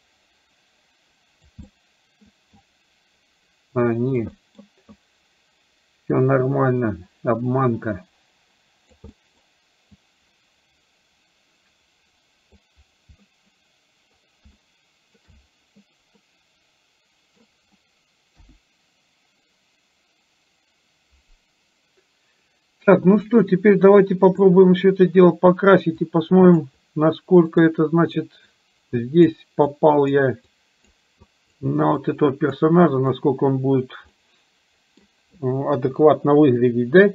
А, нет. Все нормально. Обманка. Так, ну что, теперь давайте попробуем все это дело покрасить и посмотрим, насколько это значит здесь попал я на вот этого персонажа, насколько он будет адекватно выглядеть, да?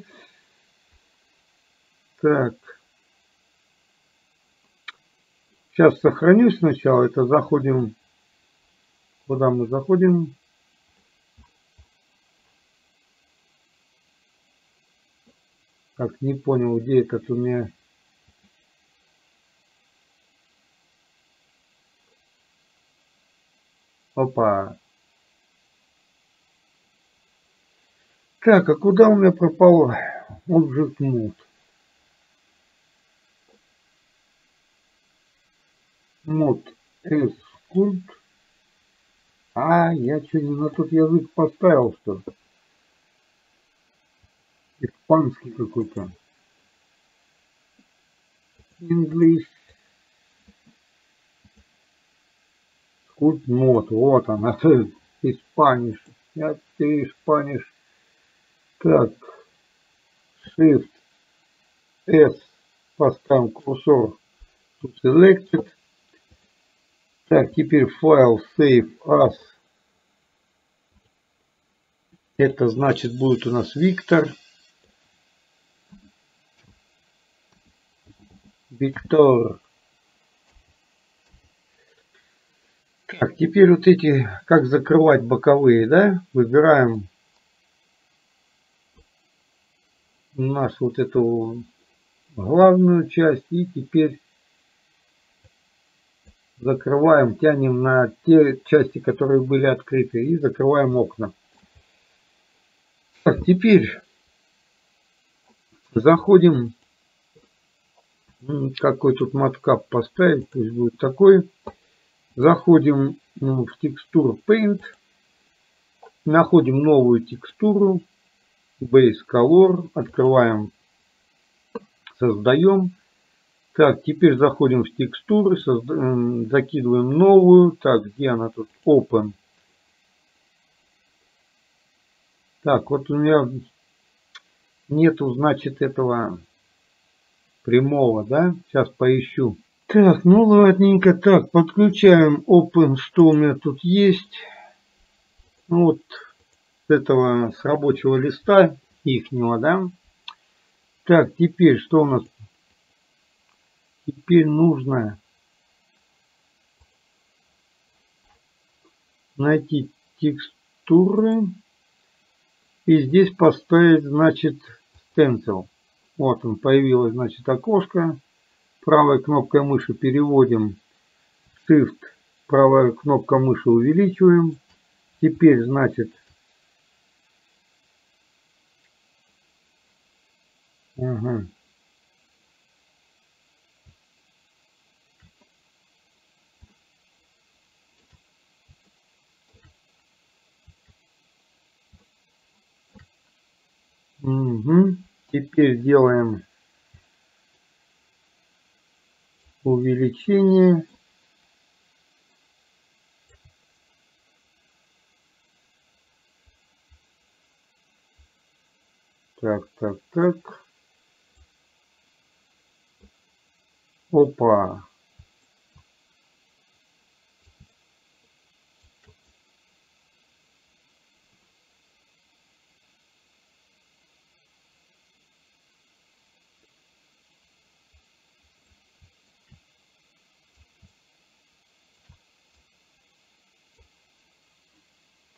Так. Сейчас сохраню сначала. Это заходим. Куда мы заходим? Как не понял, где этот у меня Опа. Так, а куда у меня пропал Object Mode? Мод S Sculpt. А, я что, не на тот язык поставил, что? Испанский какой-то. English. Культ мод, вот он, это испаниш. Я ты испаниш. Так, Shift S поставим курсор to selected. Так, теперь файл save as. Это значит будет у нас Виктор. Виктор. Так, теперь вот эти, как закрывать боковые, да, выбираем нашу вот эту главную часть и теперь закрываем, тянем на те части, которые были открыты и закрываем окна. Так, теперь заходим, какой тут маткап поставить, пусть будет такой. Заходим в текстуру Paint. Находим новую текстуру. Base Color. Открываем. Создаем. Так, теперь заходим в текстуры. Закидываем новую. Так, где она тут? Open. Так, вот у меня нету, значит, этого прямого, да? Сейчас поищу. Так, ну ладненько. Так, подключаем Open, что у меня тут есть. Ну, вот этого, с рабочего листа ихнего, да. Так, теперь что у нас? Теперь нужно найти текстуры и здесь поставить, значит, stencil. Вот он, появилось, значит, окошко правой кнопкой мыши переводим Shift, правая кнопка мыши увеличиваем. Теперь, значит, ага. Угу. Теперь делаем увеличение Так, так, так. Опа.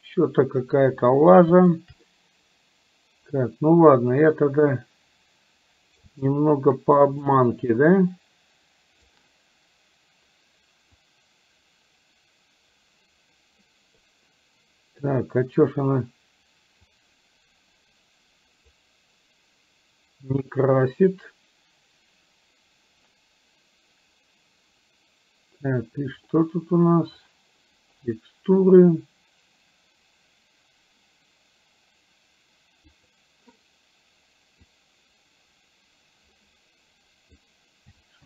Что-то какая-то лажа. Так, ну ладно, я тогда немного по обманке, да? Так, а чё ж она не красит? Так, и что тут у нас? Текстуры.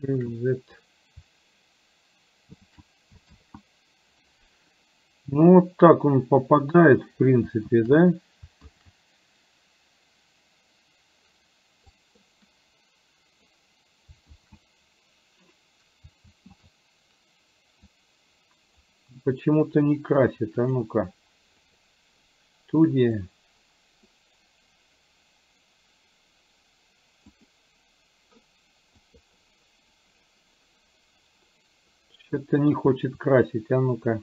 Z. Ну вот так он попадает в принципе, да? Почему-то не красит, а ну-ка. Студия. Что-то не хочет красить, а ну-ка.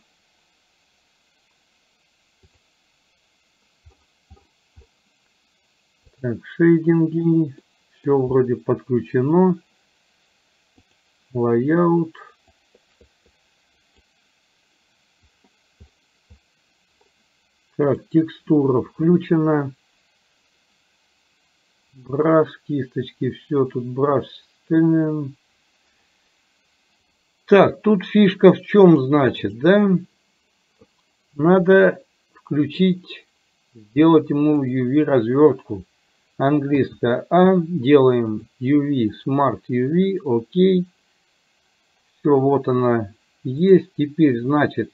Так, шейдинги. Все вроде подключено. Layout. Так, текстура включена. Браш, кисточки, все тут стынем. Так, тут фишка в чем значит, да? Надо включить, сделать ему UV развертку. Английская А. Делаем UV, Smart UV, окей. Все, вот она есть. Теперь, значит,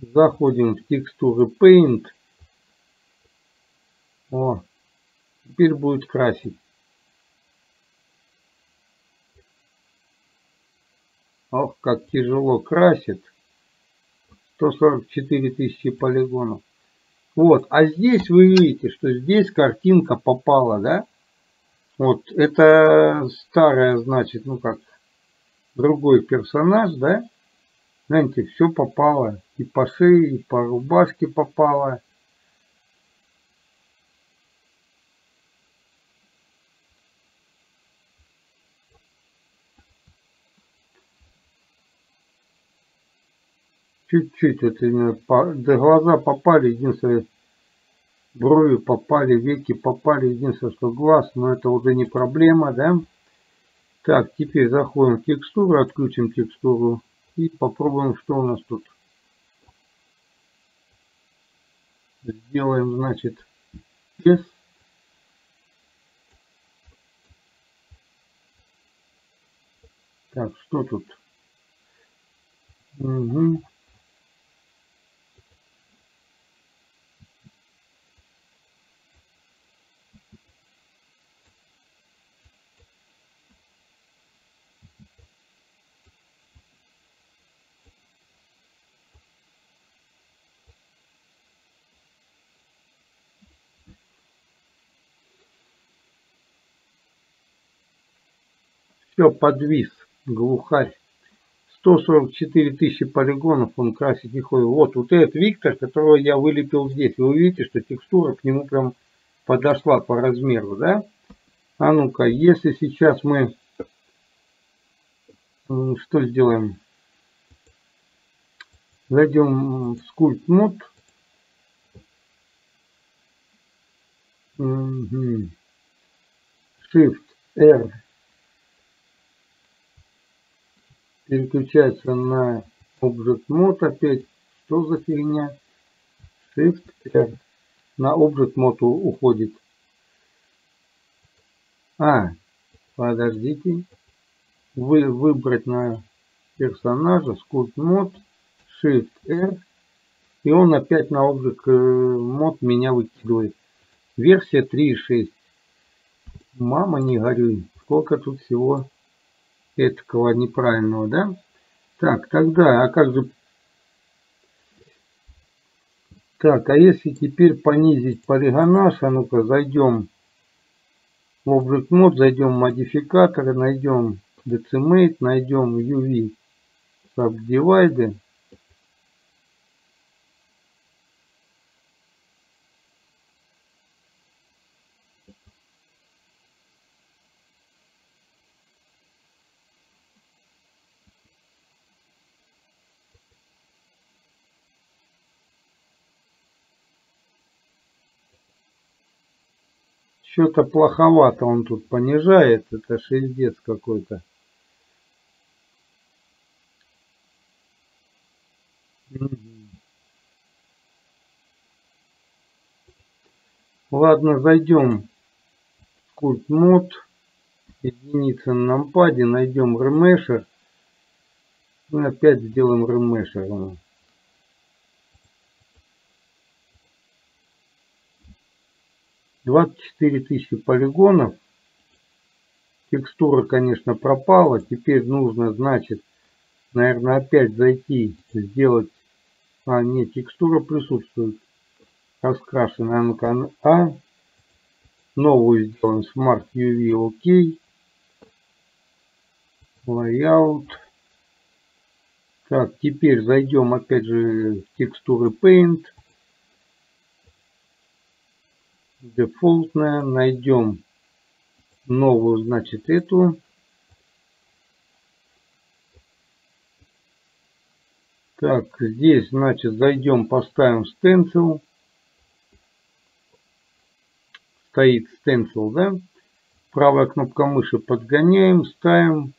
заходим в текстуры Paint. О, теперь будет красить. Ох, как тяжело красит. 144 тысячи полигонов. Вот, а здесь вы видите, что здесь картинка попала, да? Вот, это старая, значит, ну как, другой персонаж, да? Знаете, все попало. И по шее, и по рубашке попало. Чуть-чуть это до глаза попали, единственное, брови попали, веки попали, единственное, что глаз, но это уже не проблема, да? Так, теперь заходим в текстуру, отключим текстуру и попробуем, что у нас тут. Сделаем, значит, S. Так, что тут? Угу. Все, подвис, глухарь. 144 тысячи полигонов он красить не ходит. Вот, вот этот Виктор, которого я вылепил здесь. Вы видите, что текстура к нему прям подошла по размеру, да? А ну-ка, если сейчас мы что сделаем? Зайдем в скульпт мод. Shift R переключается на Object Mode опять. Что за фигня? Shift R. На Object Mode уходит. А, подождите. Вы, выбрать на персонажа Sculpt Mode. Shift R. И он опять на Object Mode меня выкидывает. Версия 3.6. Мама, не горюй. Сколько тут всего этакого неправильного, да? Так, тогда, а как же... Так, а если теперь понизить полигонаж, а ну-ка зайдем в Object Mode, зайдем в модификаторы, найдем Decimate, найдем UV Subdivide, Что-то плоховато он тут понижает. Это шиздец какой-то. Ладно, зайдем в культ мод. Единица на нампаде. Найдем ремешер. Мы опять сделаем ремешер. 24 тысячи полигонов. Текстура, конечно, пропала. Теперь нужно, значит, наверное, опять зайти, сделать... А, нет, текстура присутствует. Раскрашенная. Ну-ка, А. Новую сделаем Smart UV OK. Layout. Так, теперь зайдем опять же в текстуры Paint. Дефолтная. Найдем новую, значит, эту. Так, здесь, значит, зайдем, поставим стенсил. Стоит стенсил, да? Правая кнопка мыши подгоняем, ставим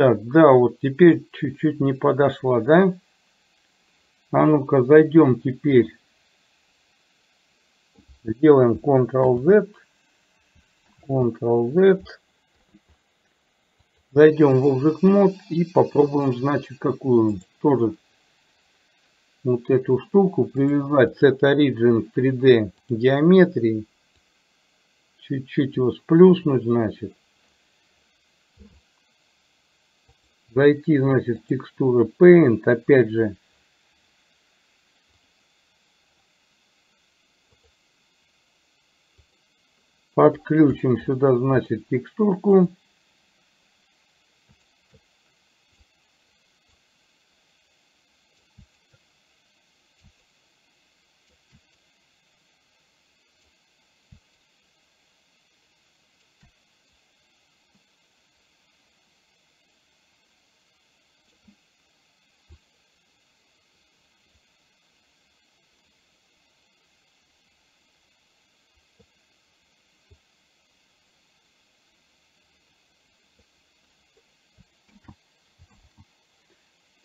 Так, да, вот теперь чуть-чуть не подошла, да? А ну-ка, зайдем теперь. Сделаем Ctrl-Z. Ctrl-Z. Зайдем в Object Mode и попробуем, значит, какую. Тоже вот эту штуку привязать Set Origin к 3D геометрии. Чуть-чуть его сплюснуть, значит. Зайти, значит, в текстуры Paint, опять же, подключим сюда, значит, текстурку.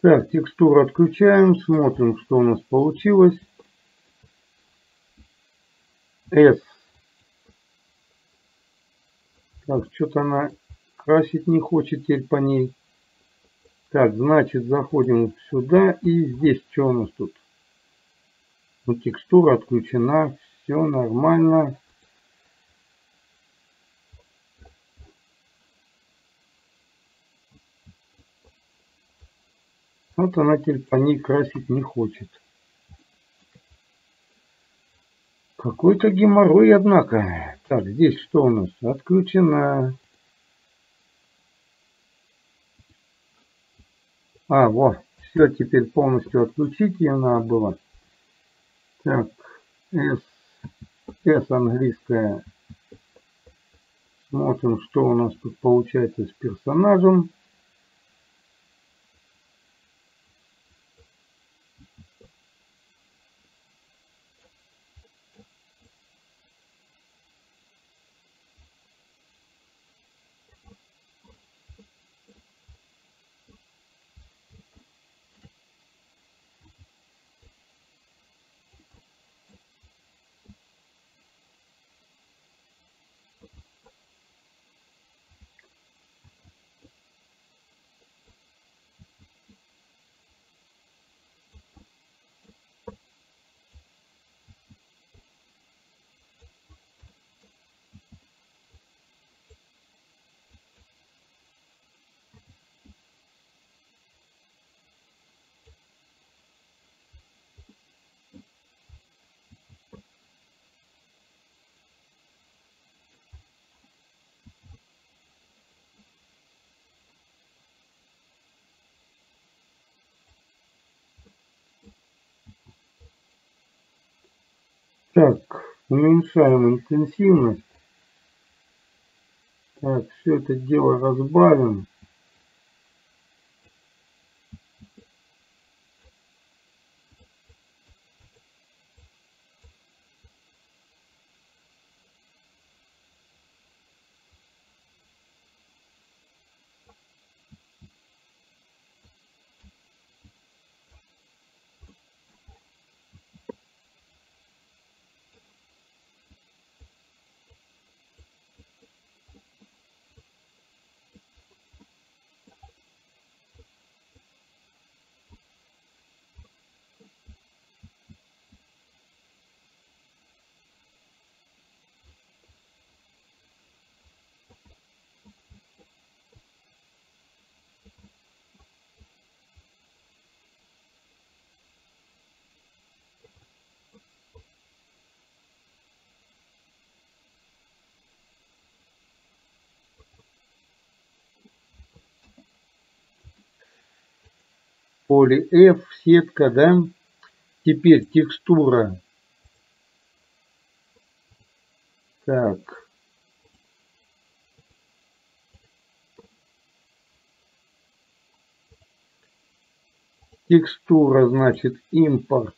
Так, текстуру отключаем, смотрим, что у нас получилось. S. Так, что-то она красить не хочет теперь по ней. Так, значит, заходим сюда и здесь что у нас тут? Ну, текстура отключена, все нормально. Вот она теперь по ней красить не хочет. Какой-то геморрой, однако. Так, здесь что у нас? Отключена. А, вот. Все, теперь полностью отключить ее надо было. Так, S, S английская. Смотрим, что у нас тут получается с персонажем. Так, уменьшаем интенсивность. Так, все это дело разбавим. Поле F, сетка, да? Теперь текстура. Так. Текстура, значит, импорт.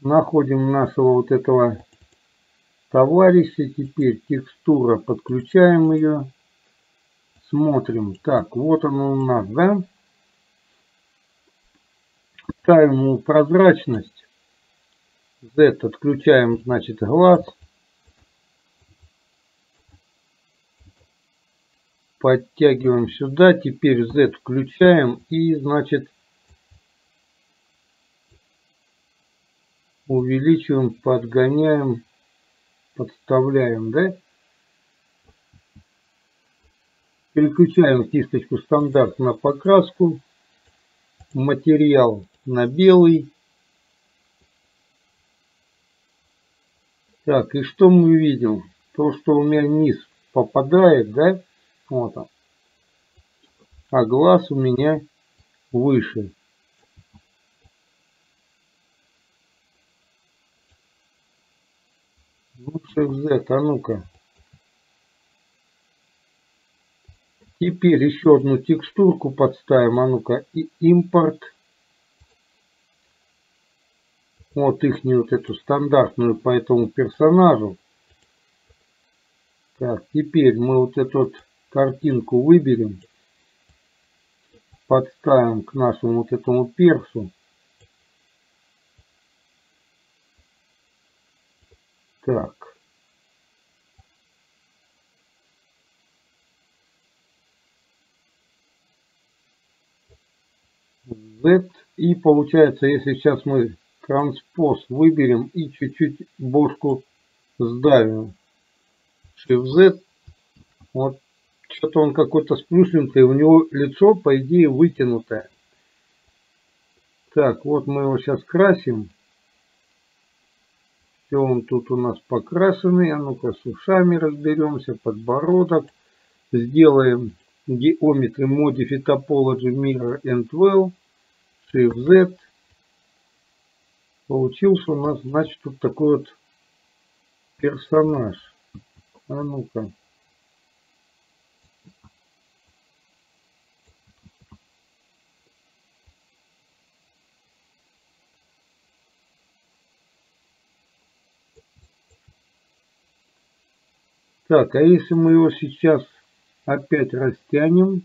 Находим нашего вот этого товарища. Теперь текстура, подключаем ее. Смотрим. Так, вот оно у нас, да? Ставим ему прозрачность. Z отключаем, значит, глаз. Подтягиваем сюда. Теперь Z включаем и, значит, увеличиваем, подгоняем, подставляем, да? Переключаем кисточку стандарт на покраску, материал на белый. Так, и что мы видим? То, что у меня низ попадает, да? Вот он. А глаз у меня выше. Ну, Z, а ну-ка. Теперь еще одну текстурку подставим. А ну-ка, и импорт. Вот их вот эту стандартную по этому персонажу. Так, теперь мы вот эту вот картинку выберем. Подставим к нашему вот этому персу. Так. И получается, если сейчас мы транспоз выберем и чуть-чуть бошку сдавим. Shift Z. Вот что-то он какой-то сплюснутый, у него лицо, по идее, вытянутое. Так, вот мы его сейчас красим. Все он тут у нас покрашенный. А ну-ка с ушами разберемся. Подбородок. Сделаем Geometry Modify Topology Mirror and Well. Shift Z. Получился у нас, значит, тут такой вот персонаж. А ну-ка. Так, а если мы его сейчас опять растянем,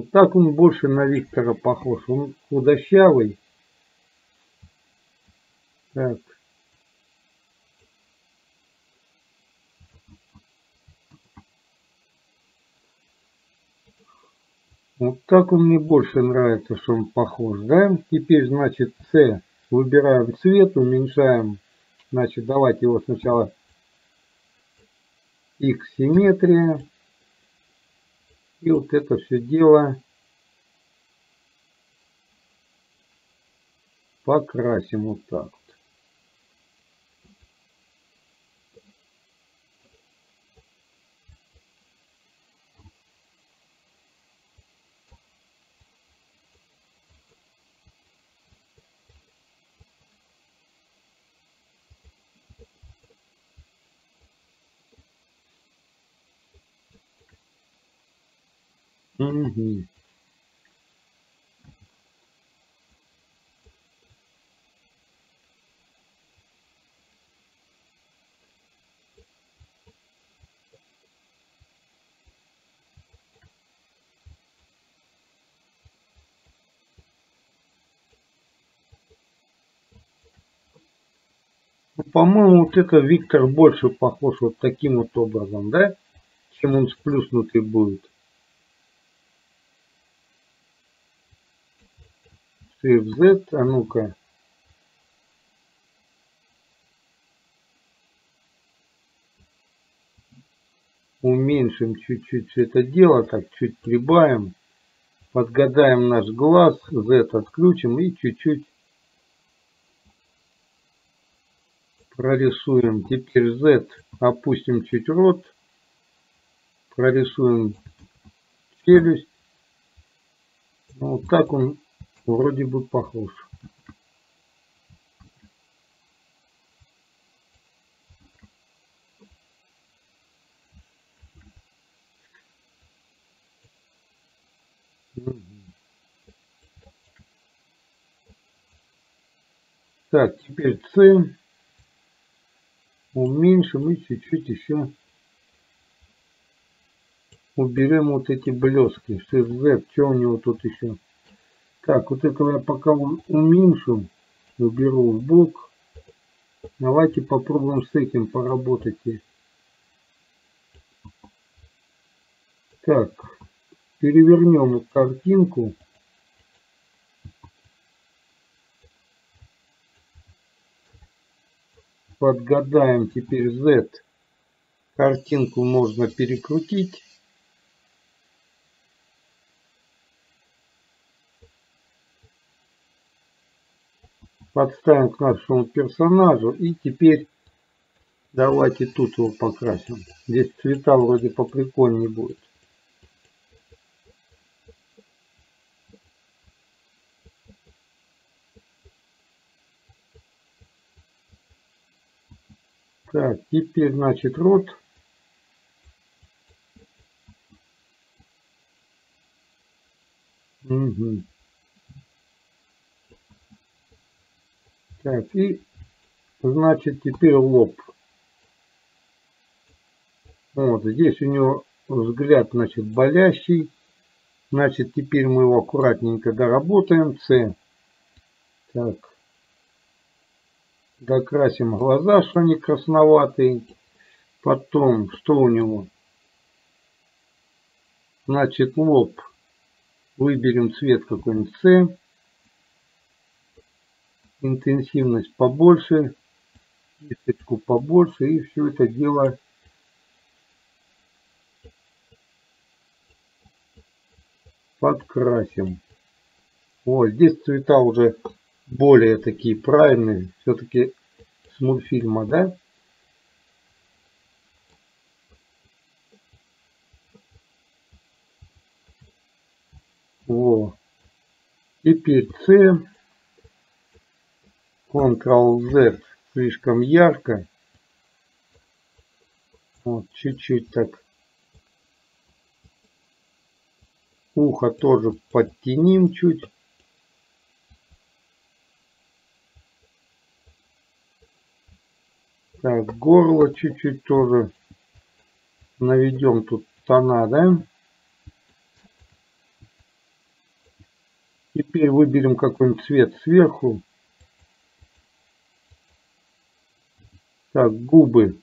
Вот так он больше на Виктора похож. Он худощавый. Так. Вот так он мне больше нравится, что он похож, да? Теперь, значит, C. Выбираем цвет, уменьшаем. Значит, давайте его сначала X симметрия. И вот это все дело покрасим вот так. Угу. По-моему, вот это Виктор больше похож вот таким вот образом, да? Чем он сплюснутый будет. Shift Z, а ну-ка. Уменьшим чуть-чуть это дело, так чуть прибавим. Подгадаем наш глаз, Z отключим и чуть-чуть Прорисуем теперь Z, опустим чуть рот, прорисуем челюсть. Ну, вот так он вроде бы похож. Так, теперь С уменьшим и чуть-чуть еще уберем вот эти блески. Что у него тут еще? Так, вот этого я пока уменьшу, уберу в бок. Давайте попробуем с этим поработать. Так, перевернем картинку. Подгадаем теперь Z. Картинку можно перекрутить. Подставим к нашему персонажу. И теперь давайте тут его покрасим. Здесь цвета вроде поприкольнее будет. Так, теперь, значит, рот. Угу. Так, и, значит, теперь лоб. Вот, здесь у него взгляд, значит, болящий. Значит, теперь мы его аккуратненько доработаем. С. Так. Докрасим глаза, что они красноватые. Потом, что у него? Значит, лоб. Выберем цвет какой-нибудь С интенсивность побольше, кисточку побольше и все это дело подкрасим. Вот здесь цвета уже более такие правильные, все-таки с мультфильма, да? Во. Теперь С. Ctrl-Z слишком ярко. Вот, чуть-чуть так. Ухо тоже подтянем чуть. Так, горло чуть-чуть тоже наведем тут тона, да? Теперь выберем какой-нибудь цвет сверху. Так, губы.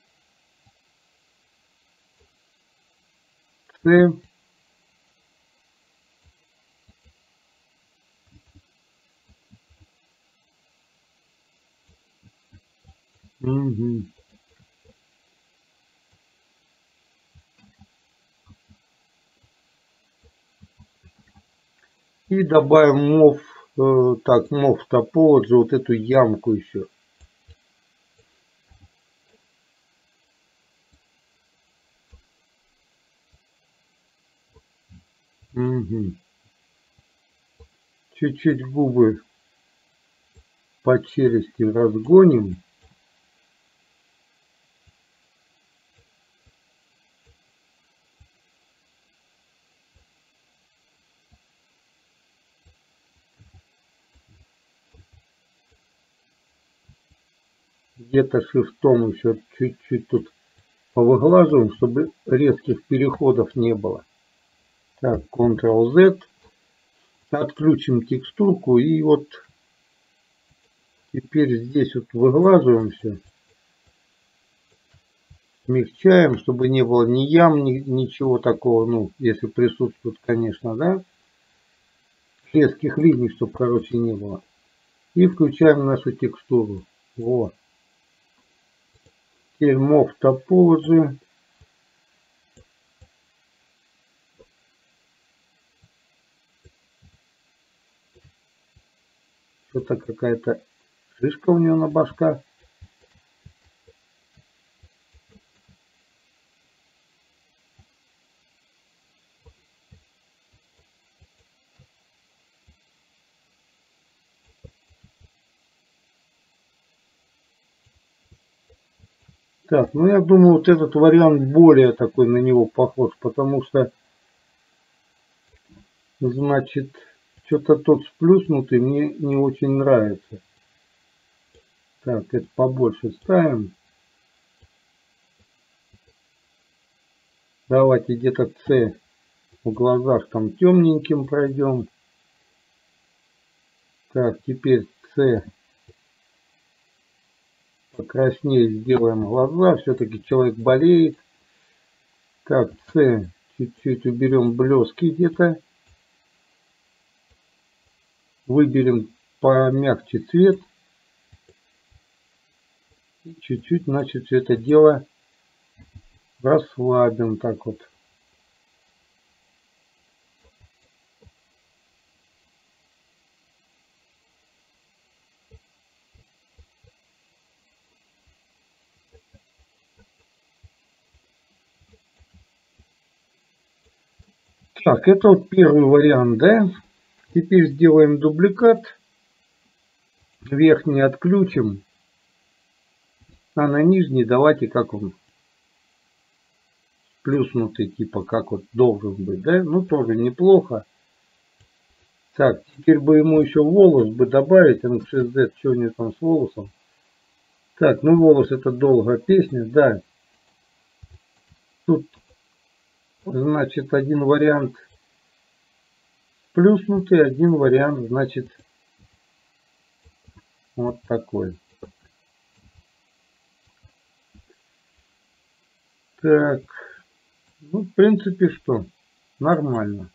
С. Угу. И добавим мов, э, так, мов топологи, вот эту ямку еще. Угу. Чуть-чуть губы по челюсти разгоним. где-то шифтом еще чуть-чуть тут повыглаживаем, чтобы резких переходов не было. Так, Ctrl-Z. Отключим текстурку и вот теперь здесь вот выглаживаем все. Смягчаем, чтобы не было ни ям, ни, ничего такого, ну, если присутствует, конечно, да. Резких линий, чтобы, короче, не было. И включаем нашу текстуру. Вот. Теперь Move Topology. Это какая-то шишка у нее на башка. Так, ну я думаю, вот этот вариант более такой на него похож, потому что, значит, что-то тот сплюснутый мне не очень нравится. Так, это побольше ставим. Давайте где-то С в глазах там темненьким пройдем. Так, теперь С покраснее сделаем глаза. Все-таки человек болеет. Так, С чуть-чуть уберем блески где-то. Выберем помягче цвет. Чуть-чуть, значит, все это дело расслабим так вот. Так, это вот первый вариант, да? Теперь сделаем дубликат. Верхний отключим. А на нижний давайте как он плюснутый, типа как вот должен быть, да? Ну тоже неплохо. Так, теперь бы ему еще волос бы добавить, N6Z, что у него там с волосом. Так, ну волос это долгая песня, да. Тут значит, один вариант плюснутый, один вариант, значит, вот такой. Так, ну, в принципе, что? Нормально.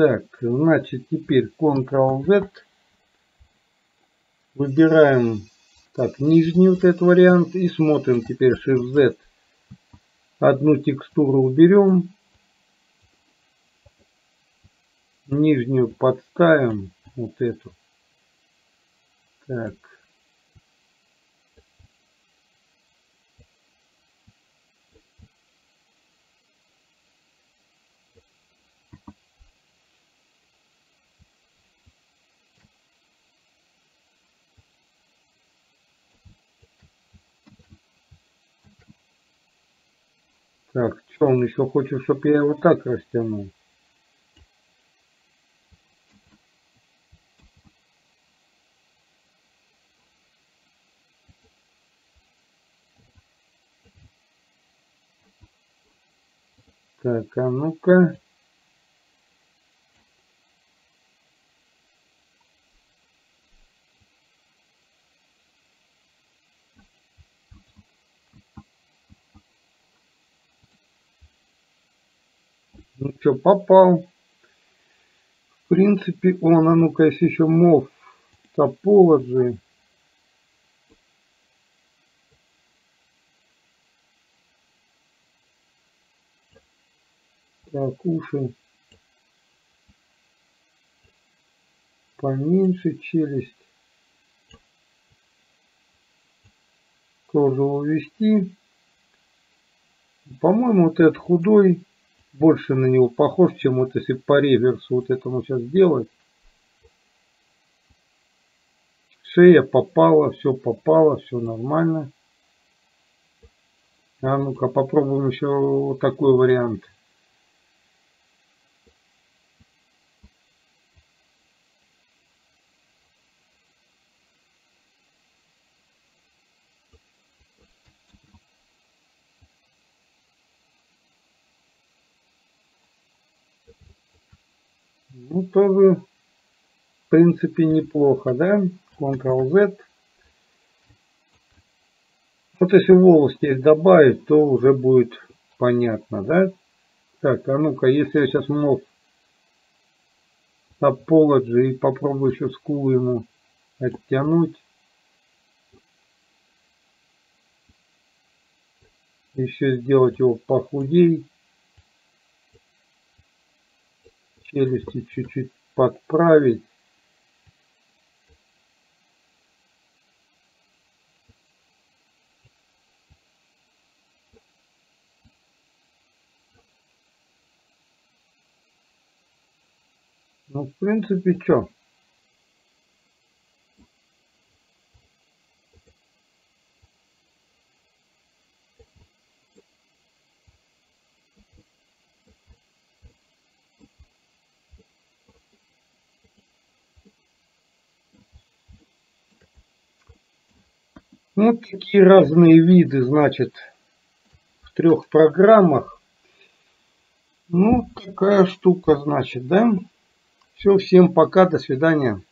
Так, значит, теперь Ctrl-Z. Выбираем так, нижний вот этот вариант и смотрим теперь Shift-Z. Одну текстуру уберем. Нижнюю подставим. Вот эту. Так. Так, что он еще хочет, чтобы я его так растянул? Так, а ну-ка. Что, попал. В принципе, он, а ну-ка, если еще мов топологи. Так, уши поменьше, челюсть тоже увести. По-моему, вот этот худой больше на него похож, чем вот если по реверсу вот этому сейчас сделать. Шея попала, все попало, все нормально. А ну-ка попробуем еще вот такой вариант. Ну, тоже, в принципе, неплохо, да? Ctrl-Z. Вот если волос теперь добавить, то уже будет понятно, да? Так, а ну-ка, если я сейчас мог Topology и попробую еще скулу ему оттянуть. Еще сделать его похудей. челюсти чуть-чуть подправить. Ну, в принципе, что? Вот такие разные виды, значит, в трех программах. Ну, такая штука, значит, да? Все, всем пока, до свидания.